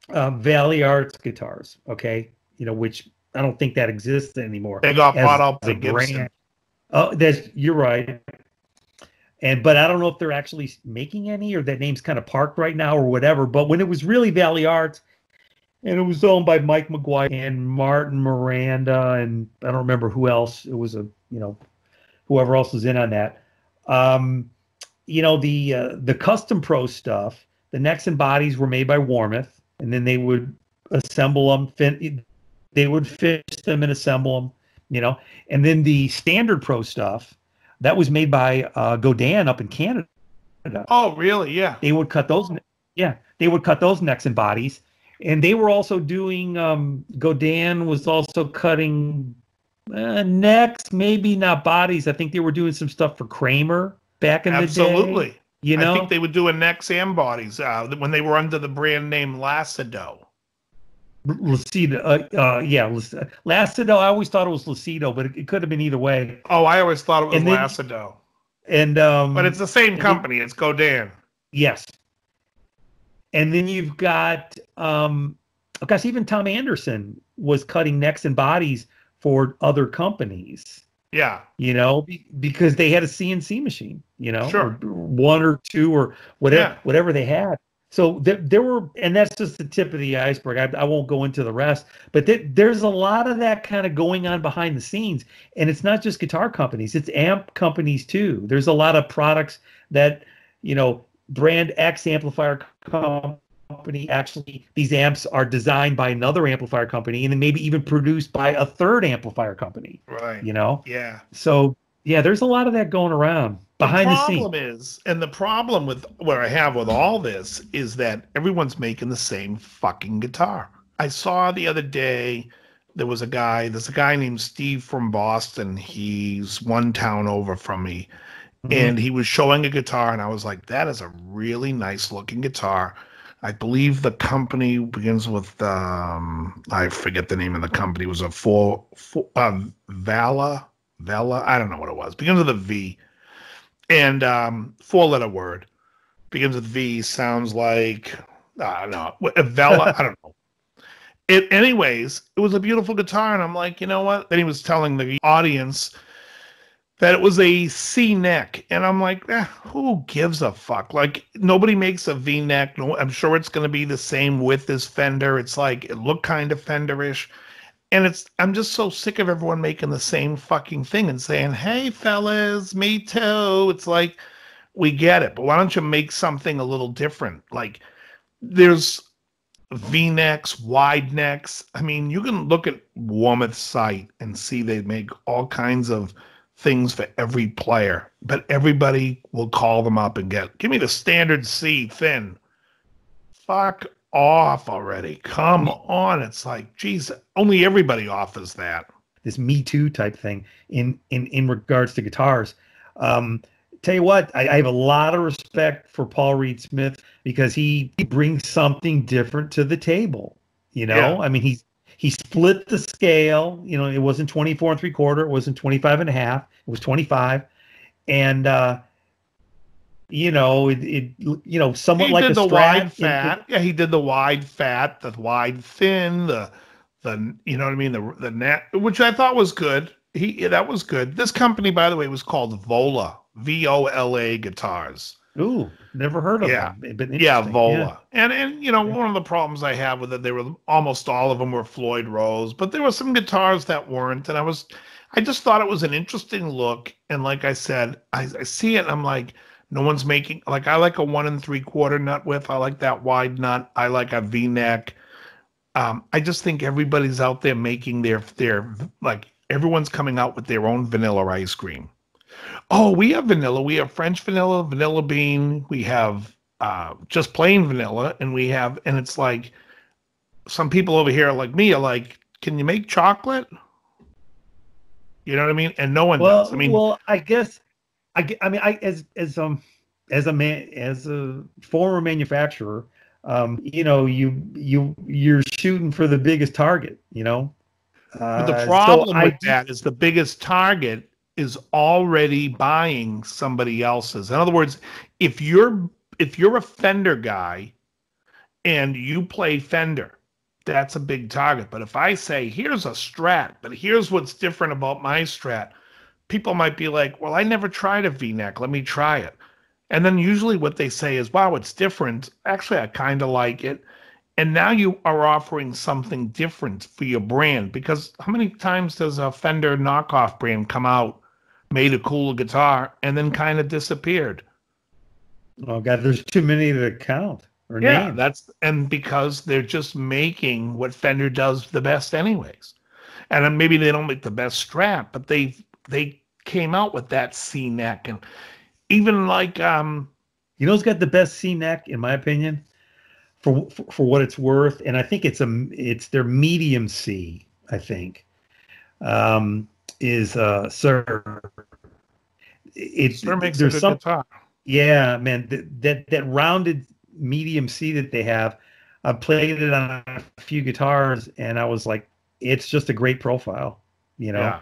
Speaker 3: um, valley arts guitars okay you know which i don't think that exists anymore
Speaker 2: They got bought
Speaker 3: as
Speaker 2: by Gibson.
Speaker 3: Oh, that's you're right. And but I don't know if they're actually making any or that name's kind of parked right now or whatever. But when it was really Valley Arts, and it was owned by Mike McGuire and Martin Miranda, and I don't remember who else. It was a you know whoever else was in on that. Um, you know the uh, the custom pro stuff. The necks and bodies were made by Warmoth, and then they would assemble them. Fin- they would fish them and assemble them you know and then the standard pro stuff that was made by uh, Godin up in Canada.
Speaker 2: Oh, really? Yeah.
Speaker 3: They would cut those, yeah, they would cut those necks and bodies, and they were also doing. Um, Godin was also cutting uh, necks, maybe not bodies. I think they were doing some stuff for Kramer back in the day.
Speaker 2: Absolutely.
Speaker 3: You know,
Speaker 2: I think they would do a necks and bodies uh, when they were under the brand name Lasido.
Speaker 3: Lucido, uh, uh, yeah, Lac- Lasido. I always thought it was Lucido, but it, it could have been either way.
Speaker 2: Oh, I always thought it was
Speaker 3: And then-
Speaker 2: Lasido.
Speaker 3: And um,
Speaker 2: But it's the same company. It's Godin.
Speaker 3: Yes. And then you've got, um, oh gosh, even Tom Anderson was cutting necks and bodies for other companies,
Speaker 2: Yeah.
Speaker 3: you know, because they had a CNC machine. you know,
Speaker 2: Sure.
Speaker 3: or one or two or whatever
Speaker 2: Yeah.
Speaker 3: whatever they had. So there, there were, and that's just the tip of the iceberg. I, I won't go into the rest, but there, there's a lot of that kind of going on behind the scenes, and it's not just guitar companies; it's amp companies too. There's a lot of products that, you know, brand X amplifier company actually these amps are designed by another amplifier company, and then maybe even produced by a third amplifier company.
Speaker 2: Right.
Speaker 3: You know,
Speaker 2: Yeah.
Speaker 3: so yeah, there's a lot of that going around behind the,
Speaker 2: the
Speaker 3: scenes.
Speaker 2: problem is, and the problem with what I have with all this is that everyone's making the same fucking guitar. I saw the other day there was a guy, there's a guy named Steve from Boston. He's one town over from me.
Speaker 3: Mhm.
Speaker 2: And he was showing a guitar, and I was like, that is a really nice looking guitar. I believe the company begins with um I forget the name of the company. It was a four, four um Vala Vela. I don't know what it was. Begins with a V. And um four letter word. Begins with V, sounds like I don't know. Vela, I don't know. It anyways, it was a beautiful guitar, and I'm like, you know what? Then he was telling the audience that it was a C neck, and I'm like, eh, who gives a fuck? Like nobody makes a V neck. No, I'm sure it's going to be the same with this Fender. It's like it looked kind of Fenderish, and it's. I'm just so sick of everyone making the same fucking thing and saying, "Hey, fellas, me too." It's like we get it, but why don't you make something a little different? Like there's V necks, wide necks. I mean, you can look at Warmoth site and see they make all kinds of things for every player, but everybody will call them up and get, give me the standard C thin. Fuck off already. Come on. It's like, geez, only everybody offers that.
Speaker 3: this Me Too type thing in in in regards to guitars. Um, tell you what, I, I have a lot of respect for Paul Reed Smith because he, he brings something different to the table. You know,
Speaker 2: Yeah.
Speaker 3: I mean, he's he split the scale. You know, it wasn't 24 and three quarter, it wasn't 25 and a half, it was 25. And uh, you know, it, it you know, somewhat
Speaker 2: he
Speaker 3: like
Speaker 2: did
Speaker 3: a
Speaker 2: the wide fat. yeah, he did the wide fat, the wide thin, the the you know what I mean, the the net, which I thought was good. He that was good. This company, by the way, was called Vola, V O L A Guitars.
Speaker 3: Ooh, never heard of
Speaker 2: Yeah.
Speaker 3: them. But
Speaker 2: Yeah,
Speaker 3: interesting.
Speaker 2: Vola. And and you know, one of the problems I have with it, they were almost all of them were Floyd Rose, but there were some guitars that weren't. And I was I just thought it was an interesting look. And like I said, I, I see it and I'm like, no one's making like I like a one and three quarter nut width. I like that wide nut. I like a V neck. Um, I just think everybody's out there making their their like everyone's coming out with their own vanilla ice cream. Oh, we have vanilla. We have French vanilla, vanilla bean. We have uh, just plain vanilla, and we have, and it's like some people over here, like me, are like, "Can you make chocolate?" You know what I mean? And no one
Speaker 3: well,
Speaker 2: does. I mean,
Speaker 3: well, I guess, I, I mean, I as as um as a man as a former manufacturer, um, you know, you you you're shooting for the biggest target, you know.
Speaker 2: but the
Speaker 3: Uh, so
Speaker 2: problem
Speaker 3: I
Speaker 2: with that is the biggest target is already buying somebody else's. In other words, if you're if you're a Fender guy and you play Fender, that's a big target. But if I say, here's a strat, but here's what's different about my strat, people might be like, well, I never tried a V neck. Let me try it. And then usually what they say is, wow, it's different. Actually, I kind of like it. And now you are offering something different for your brand because how many times does a Fender knockoff brand come out, made a cool guitar, and then kind of disappeared?
Speaker 3: oh god, there's too many to count or
Speaker 2: Yeah,
Speaker 3: name.
Speaker 2: that's and because they're just making what Fender does the best, anyways. And maybe they don't make the best strap, but they they came out with that C neck and even like um
Speaker 3: You know, it's got the best C neck, in my opinion, for, for for what it's worth, and I think it's a it's their medium C. I think um, is uh, Suhr. It's
Speaker 2: Suhr makes a
Speaker 3: there's
Speaker 2: good
Speaker 3: some yeah, man. That, that that rounded medium C that they have, I played it on a few guitars, and I was like, it's just a great profile. You know,
Speaker 2: Yeah.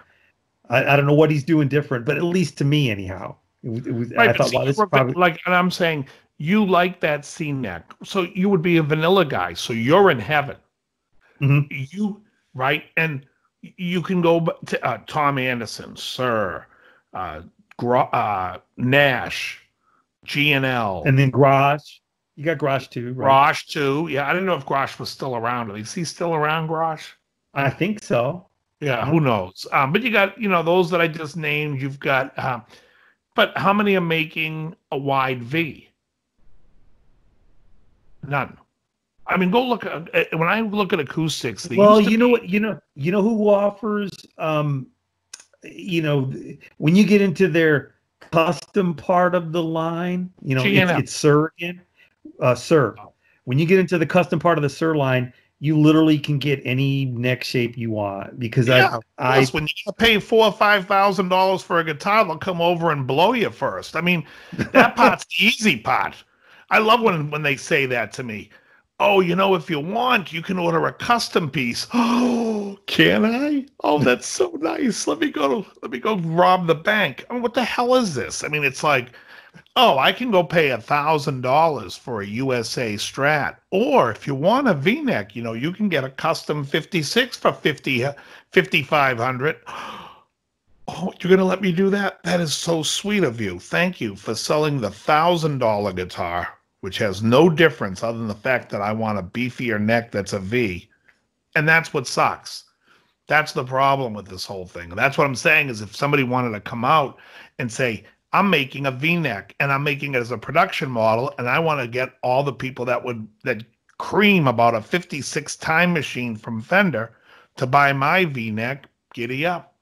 Speaker 3: I, I don't know what he's doing different, but at least to me, anyhow, it, was- it was.
Speaker 2: Right,
Speaker 3: I thought,
Speaker 2: see,
Speaker 3: wow, this is
Speaker 2: you're a bit-
Speaker 3: probably
Speaker 2: like, and I'm saying you like that C neck, so you would be a vanilla guy, so you're in heaven.
Speaker 3: Mhm.
Speaker 2: You right, and you can go to uh, Tom Anderson, Suhr, uh, Gro- uh, Nash, G and L,
Speaker 3: And then Grosh. You got Grosh too, right?
Speaker 2: Grosh too. Yeah, I didn't know if Grosh was still around. Is he still around, Grosh?
Speaker 3: I think so.
Speaker 2: Yeah, who knows? Um, but you got you know those that I just named. You've got, uh, but how many are making a wide V? None. I mean, go look at uh, when I look at acoustics.
Speaker 3: well, you know
Speaker 2: be-
Speaker 3: what? You know, you know who offers. Um, you know, when you get into their custom part of the line, you know, it's, it's Suhr again. Uh, Suhr. When you get into the custom part of the Suhr line, you literally can get any neck shape you want because
Speaker 2: Yeah,
Speaker 3: I, I
Speaker 2: when you pay four or five thousand dollars for a guitar, they'll come over and blow you first. I mean, that part's the easy part. I love when when they say that to me. Oh, you know, if you want, you can order a custom piece. Oh, can I? Oh, that's so nice. Let me go. Let me go rob the bank. What the hell is this? I mean, it's like, oh, I can go pay a thousand dollars for a USA Strat, or if you want a V-neck, you know, you can get a custom fifty-six for fifty. 5500 oh you're gonna let me do that that is so sweet of you thank you for selling the thousand dollar guitar which has no difference other than the fact that i want a beefier neck that's a v and that's what sucks that's the problem with this whole thing and that's what i'm saying is if somebody wanted to come out and say i'm making a v-neck and i'm making it as a production model and i want to get all the people that would that cream about a 56 time machine from fender to buy my V-neck, giddy up.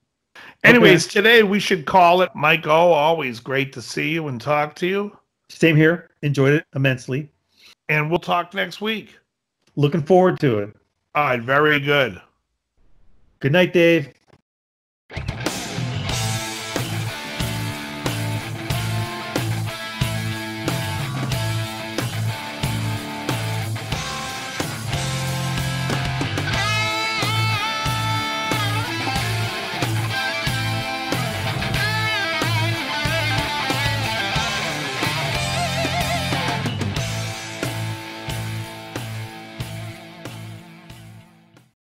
Speaker 2: Anyways, today we should call it Mike O. Always great to see you and talk to you.
Speaker 3: Same here. Enjoyed it immensely.
Speaker 2: And we'll talk next week.
Speaker 3: Looking forward to it.
Speaker 2: All right, very good.
Speaker 3: Good night, Dave.